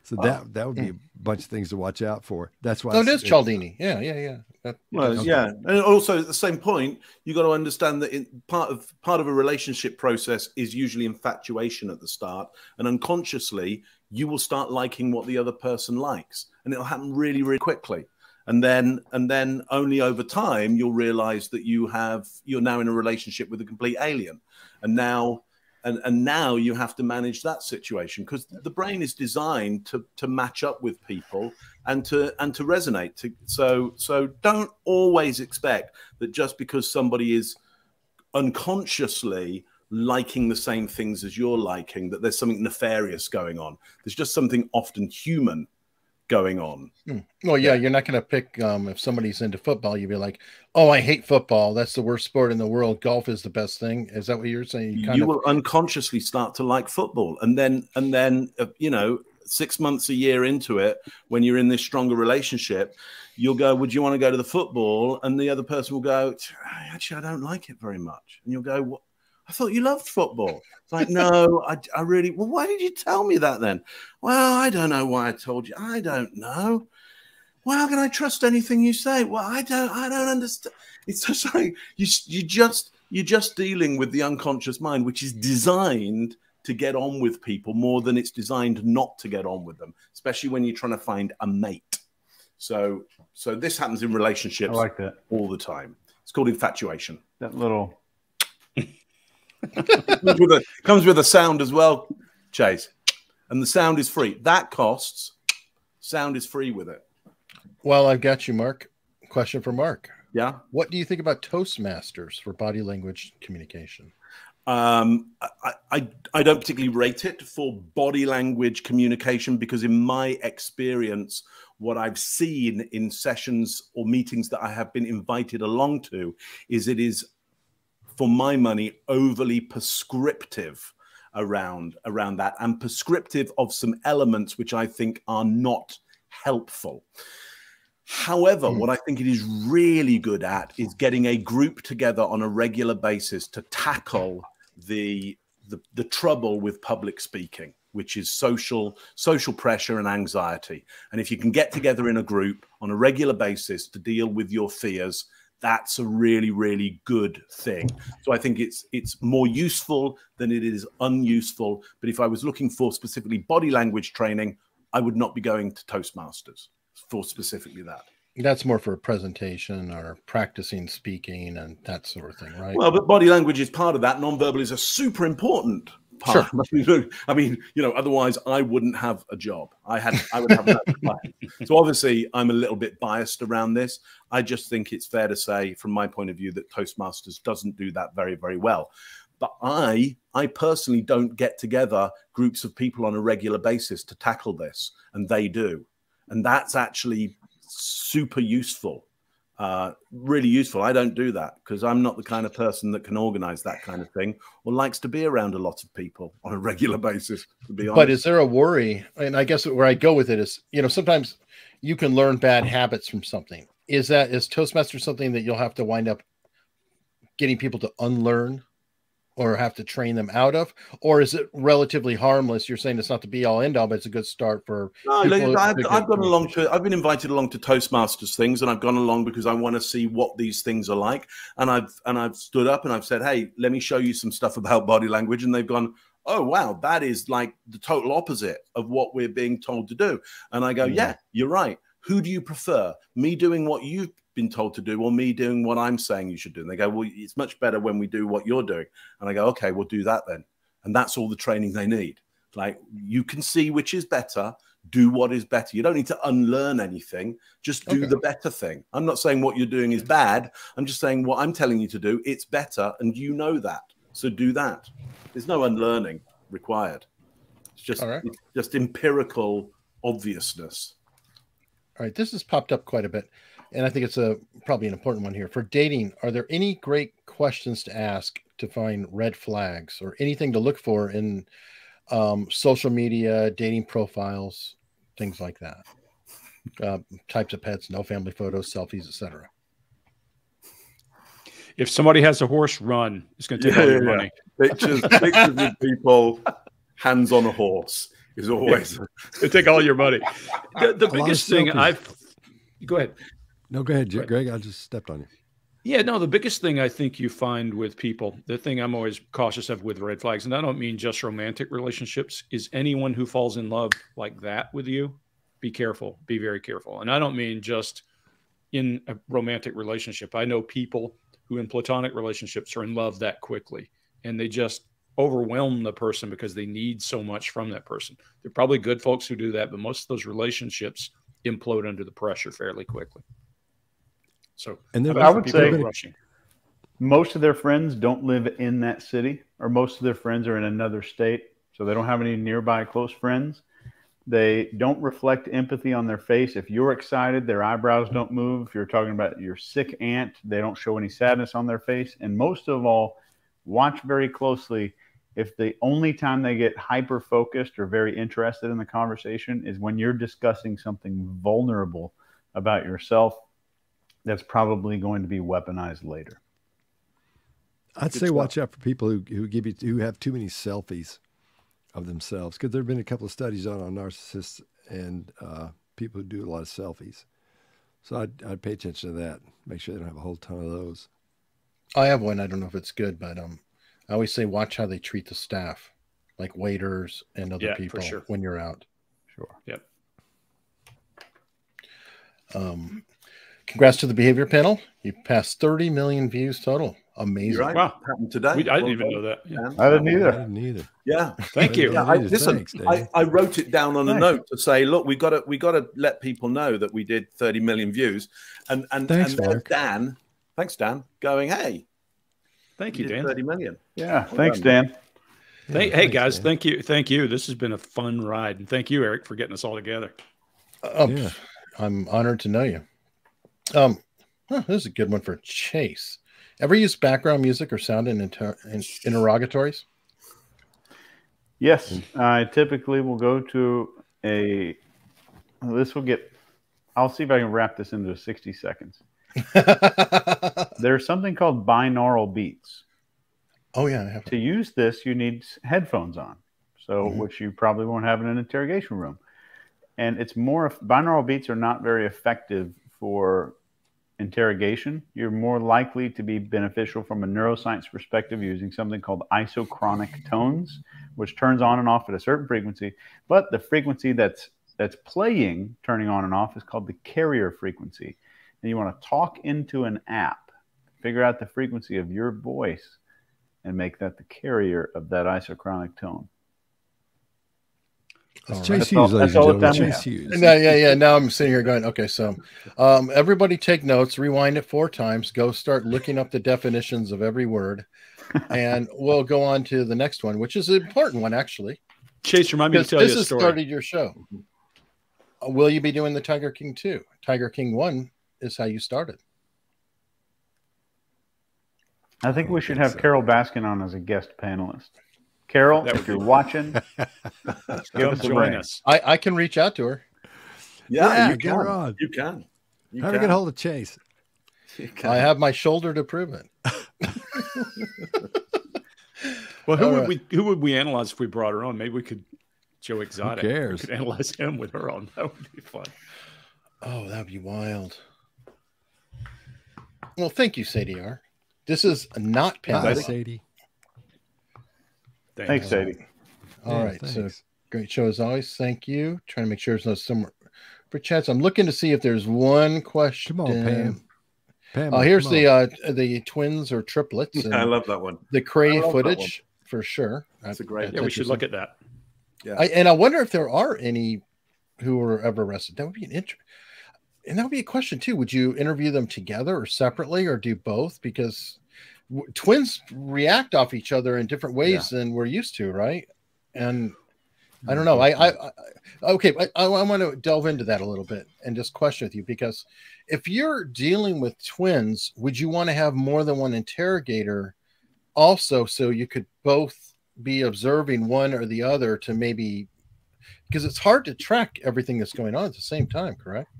So that that would be a bunch of things to watch out for. That's why. Oh, it's- is Cialdini. Yeah, yeah, yeah. That- Well, that's- yeah, and also at the same point, you got to understand that in, part of part of a relationship process is usually infatuation at the start, and unconsciously you will start liking what the other person likes, and it'll happen really, really quickly. And then, and then only over time you'll realize that you have you're now in a relationship with a complete alien, and now. And, and now you have to manage that situation because the brain is designed to, to match up with people and to and to resonate to, so so don't always expect that just because somebody is unconsciously liking the same things as you're liking that there's something nefarious going on. There's just something often human going on Hmm. Well, yeah, you're not going to pick um, if somebody's into football. You'd be like, "Oh, I hate football. That's the worst sport in the world. Golf is the best thing." Is that what you're saying? you, will unconsciously start to like football and then and then uh, you know six months a year into it when you're in this stronger relationship you'll go would you want to go to the football and the other person will go actually i don't like it very much and you'll go what I thought you loved football. It's like, no, I, I really, well, why did you tell me that then? Well, I don't know why I told you. I don't know. Well, how can I trust anything you say? Well, I don't, I don't understand. It's just like you, you just, you're just dealing with the unconscious mind, which is designed to get on with people more than it's designed not to get on with them, especially when you're trying to find a mate. So, so this happens in I relationships like that. all the time. It's called infatuation. That little comes, with a, comes with a sound as well, Chase. And the sound is free. That costs Sound is free with it. Well, I've got you, Mark. Question for Mark. Yeah. What do you think about Toastmasters for body language communication? Um, I, I, I don't particularly rate it for body language communication because, in my experience, what I've seen in sessions or meetings that I have been invited along to is it is, for my money, overly prescriptive around around that and prescriptive of some elements which I think are not helpful. However, mm. what I think it is really good at is getting a group together on a regular basis to tackle the the, the trouble with public speaking, which is social social pressure and anxiety. And if you can get together in a group on a regular basis to deal with your fears, that's a really really good thing so i think it's it's more useful than it is unuseful but if i was looking for specifically body language training i would not be going to toastmasters for specifically that. That's more for a presentation or practicing speaking and that sort of thing, right? Well, but body language is part of that. Nonverbal is a super important part. Sure. I mean, you know, otherwise I wouldn't have a job. I had, I would have So obviously, I'm a little bit biased around this. I just think it's fair to say, from my point of view, that Toastmasters doesn't do that very, very well. But I, I personally don't get together groups of people on a regular basis to tackle this, and they do and that's actually super useful uh, really useful. I don't do that because I'm not the kind of person that can organize that kind of thing or likes to be around a lot of people on a regular basis, to be honest. But is there a worry? And I guess where I go with it is, you know, sometimes you can learn bad habits from something. Is that is Toastmaster something that you'll have to wind up getting people to unlearn or have to train them out of, or is it relatively harmless? You're saying it's not the be all end all, but it's a good start for. No, I've, I've gone along to. I've been invited along to Toastmasters things, and I've gone along because I want to see what these things are like. And I've and I've stood up and I've said, "Hey, let me show you some stuff about body language," and they've gone. Oh wow, that is like the total opposite of what we're being told to do. And I go, mm. yeah, you're right. Who do you prefer? Me doing what you've been told to do or me doing what I'm saying you should do. And they go, well, it's much better when we do what you're doing. And I go, okay, we'll do that then. And that's all the training they need. Like you can see which is better, do what is better. You don't need to unlearn anything, just do okay. the better thing. I'm not saying what you're doing is bad. I'm just saying what I'm telling you to do, it's better. And you know that. So do that. There's no unlearning required. It's just, right. it's just empirical obviousness. All right. This has popped up quite a bit and I think it's a probably an important one here for dating. Are there any great questions to ask to find red flags or anything to look for in um, social media, dating profiles, things like that? Uh, types of pets, no family photos, selfies, etc. If somebody has a horse, run. It's going to take yeah, all your yeah. money. Pictures, pictures with people, hands on a horse is always. It take all your money. The, the biggest thing I've. Go ahead. No, go ahead, Greg. I just stepped on you. Yeah, no, the biggest thing I think you find with people, the thing I'm always cautious of with red flags, and I don't mean just romantic relationships, is anyone who falls in love like that with you, be careful, be very careful. And I don't mean just in a romantic relationship. I know people who in platonic relationships are in love that quickly and they just overwhelm the person because they need so much from that person. They're probably good folks who do that, but most of those relationships implode under the pressure fairly quickly. So, and then I would say rushing? most of their friends don't live in that city, or most of their friends are in another state, so they don't have any nearby close friends. They don't reflect empathy on their face. If you're excited, their eyebrows don't move. If you're talking about your sick aunt, they don't show any sadness on their face. And most of all, watch very closely if the only time they get hyper focused or very interested in the conversation is when you're discussing something vulnerable about yourself that's probably going to be weaponized later. I'd say watch out for people who, who give you who have too many selfies of themselves because there have been a couple of studies on on narcissists and uh, people who do a lot of selfies. So I'd, I'd pay attention to that. Make sure they don't have a whole ton of those. I have one. I don't know if it's good, but um, I always say watch how they treat the staff, like waiters and other yeah, people sure. when you're out. Sure. Yep. Um, Congrats to the behavior panel. You passed 30 million views total Amazing. You're right. Wow. Happened today. We, I didn't Well even know that. Yeah. I didn't uh, I either. didn't either. Yeah. Thank you. Yeah, I, listen, Thanks, I, I wrote it down on a note to say, look, we got to we got to let people know that we did 30 million views, and and, Thanks, and. Dan, thanks Dan, going, hey, Thank you, Dan. 30 million. Yeah. Thanks, Dan. Thank, Yeah, hey thanks, guys, Dan. thank you, thank you. This has been a fun ride, and thank you, Eric, for getting us all together. Oh, Yeah. I'm honored to know you. Um, huh, this is a good one for Chase. Ever use background music or sound in, inter- in interrogatories? Yes, I typically will go to a. This will get. I'll see if I can wrap this into 60 seconds. There's something called binaural beats. oh yeah, I have. To use this, you need headphones on, so Mhm. which you probably won't have in an interrogation room. And it's more binaural beats are not very effective for interrogation. You're more likely to be beneficial from a neuroscience perspective using something called isochronic tones, which turns on and off at a certain frequency. But the frequency that's that's playing, turning on and off, is called the carrier frequency. And you want to talk into an app, figure out the frequency of your voice, and make that the carrier of that isochronic tone. All It's right. Chase That's all- Hughes, ladies that's all and the gentlemen. Chase Hughes. No, yeah, yeah. Now I'm sitting here going, okay, so um, everybody take notes, rewind it four times, go start looking up the definitions of every word, and we'll go on to the next one, which is an important one, actually. Chase, remind me to tell this you a has story. started your show. Will you be doing the Tiger King 2? Tiger King 1 is how you started. I think we should have so. Carole Baskin on as a guest panelist. Carole, That if you're be- watching, give us a join ring. us. I, I can reach out to her. Yeah, Yeah, you get her can. on. You can. You How do we can. get hold of Chase? I have my shoulder to prove it. Well, who All would right. we who would we analyze if we brought her on? Maybe we could Joe Exotic. Who cares? We could analyze him with her on. That would be fun. Oh, that'd be wild. Well, thank you, Sadie R. This is not Hi. Sadie. Thanks, Sadie. All Yeah, right, so great show as always. Thank you. Trying to make sure there's no somewhere for chats. I'm looking to see if there's one question. Come on, Pam. Pam. Oh, here's the uh the twins or triplets and I love that one. the Kray I love that footage for sure. That's a I- great- that's Yeah, we should look at that. I, and I wonder if there are any who were ever arrested. That would be an interest. And that would be a question too. Would you interview them together or separately or do both? Because w- twins react off each other in different ways than we're used to, right? And I don't mm-hmm. know. I, I, I okay. I, I want to delve into that a little bit and just question with you because if you're dealing with twins, would you want to have more than one interrogator also so you could both be observing one or the other to maybe because it's hard to track everything that's going on at the same time, correct?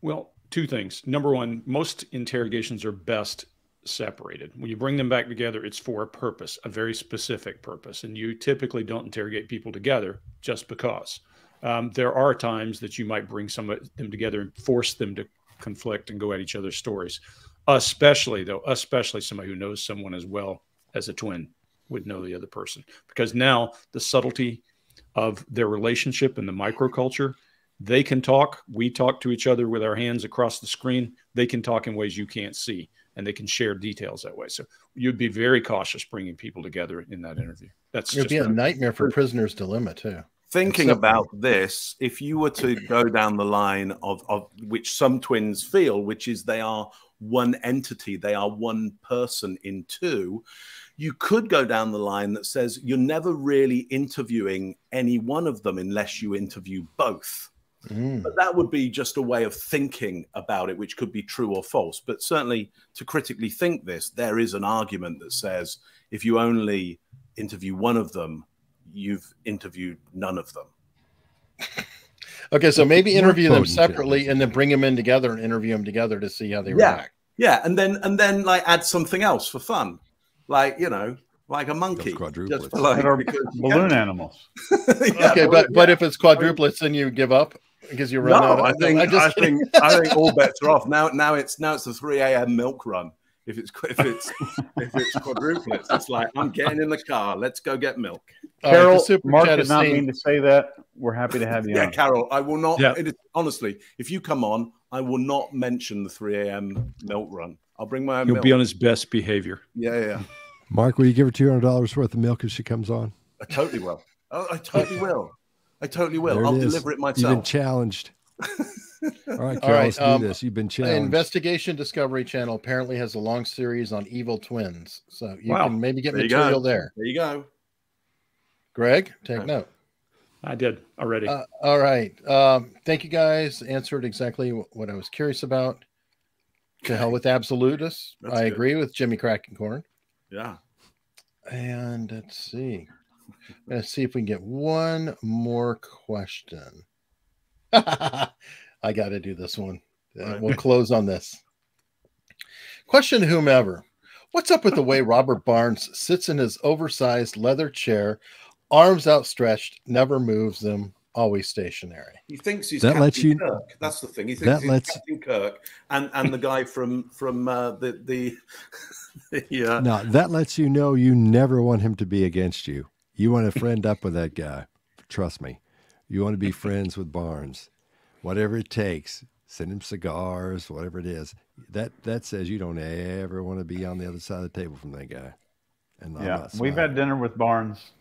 Well, two things. Number one, most interrogations are best separated. When you bring them back together, it's for a purpose, a very specific purpose. And you typically don't interrogate people together just because. Um, there are times that you might bring some of them together and force them to conflict and go at each other's stories. Especially, though, especially somebody who knows someone as well as a twin would know the other person. Because now the subtlety of their relationship and the microculture they can talk. We talk to each other with our hands across the screen. They can talk in ways you can't see, and they can share details that way. So you'd be very cautious bringing people together in that mm-hmm. interview. That's It would just be a a- nightmare for prisoner's dilemma too. Thinking Except- about this, if you were to go down the line of, of which some twins feel, which is they are one entity, they are one person in two, you could go down the line that says you're never really interviewing any one of them unless you interview both. Mm. But that would be just a way of thinking about it, which could be true or false. But certainly to critically think this, there is an argument that says if you only interview one of them, you've interviewed none of them. Okay, so maybe interview them separately and then bring them in together and interview them together to see how they Yeah. react. Yeah, and then and then like add something else for fun, like you know, like a monkey. quadruplets. Just like, because- balloon animals. Yeah, okay, well, but but yeah. if it's quadruplets, then you give up because you run out. no, Of, I think I'm just I think I think all bets are off now. Now it's now it's the three a.m. milk run. If it's if it's if it's quadruplets, it's like I'm getting in the car. Let's go get milk. All right, the Carole, super Mark did is not saying- mean to say that. We're happy to have you Yeah, on. Carole, I will not. Yeah. It is, honestly, if you come on, I will not mention the 3 a.m. milk run. I'll bring my own He'll milk. be on his best behavior. yeah, yeah, yeah. Mark, will you give her two hundred dollars worth of milk if she comes on? I totally will. Oh, I totally will. I totally will. There I'll is. deliver it myself. You've been challenged. All right, All Carole, right, let's do um, this. You've been challenged. Investigation Discovery Channel apparently has a long series on evil twins, so you Wow. can maybe get There you material there. There you go. Greg, take note. I did already. Uh, all right. Um, thank you guys. Answered exactly wh- what I was curious about. To hell with absolutists. That's I good. agree with Jimmy Crackencorn. Yeah. And let's see. Let's see if we can get one more question. I got to do this one. Right. We'll close on this. Question to whomever. What's up with the way Robert Barnes sits in his oversized leather chair, arms outstretched, never moves them, always stationary? He thinks he's That Captain lets you- Kirk. That's the thing. He thinks that he's lets- Captain Kirk and and the guy from from uh, the the the uh, Now that lets you know you never want him to be against you. You want to friend up with that guy. Trust me. You want to be friends with Barnes. Whatever it takes. Send him cigars, whatever it is. That that says you don't ever want to be on the other side of the table from that guy. And Yeah, we've had dinner with Barnes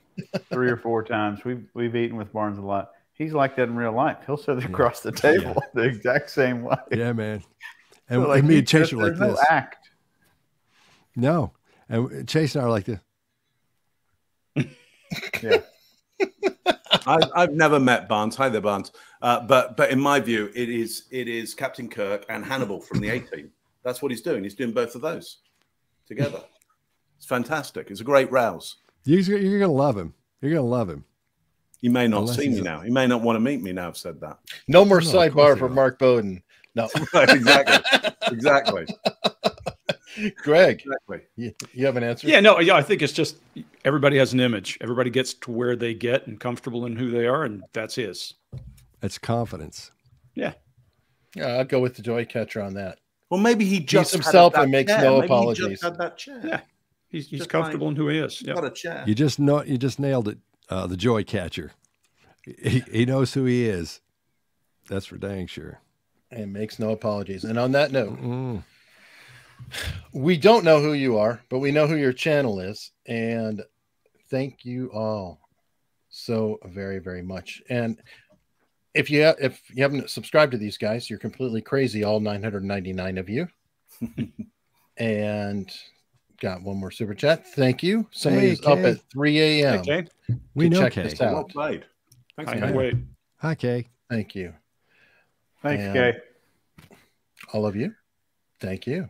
three or four times. We've we've eaten with Barnes a lot. He's like that in real life. He'll sit across the table the exact same way. Yeah, man. And, So, like, and me and Chase are like this. no act. No. And Chase and I are like this. Yeah. I've, I've never met Barnes. Hi there, Barnes. Uh, but but in my view, it is it is Captain Kirk and Hannibal from the A Team. That's what he's doing. He's doing both of those together. It's fantastic. It's a great rouse. You're, you're going to love him. You're going to love him. He may not Unless see me a- now. He may not want to meet me now. I've said that. No more No, sidebar for. Mark Bowden. No, exactly. Exactly. Greg, Exactly. you, you have an answer? yeah, no, yeah, I think it's just everybody has an image. Everybody gets to where they get and comfortable in who they are, and that's his. It's confidence. Yeah. Yeah, I'll go with the joy catcher on that. Well, maybe he just had himself and makes chair. no Maybe he apologies. just had that chair. Yeah. He's, he's comfortable in who he is. He's Yeah. got a chair. You just know you just nailed it. Uh, the joy catcher. He, he knows who he is. That's for dang sure. And makes no apologies. And on that note, Mm. We don't know who you are, but we know who your channel is. And thank you all so very, very much. And if you ha- if you haven't subscribed to these guys, you're completely crazy, all 999 of you. and got one more super chat. Thank you. Somebody's Hey, up at 3 a.m. Okay. We know check Kay. this well out. played. Thanks, I man. wait. Hi, Kay. Thank you. Thanks, And- Kay. All of you. Thank you.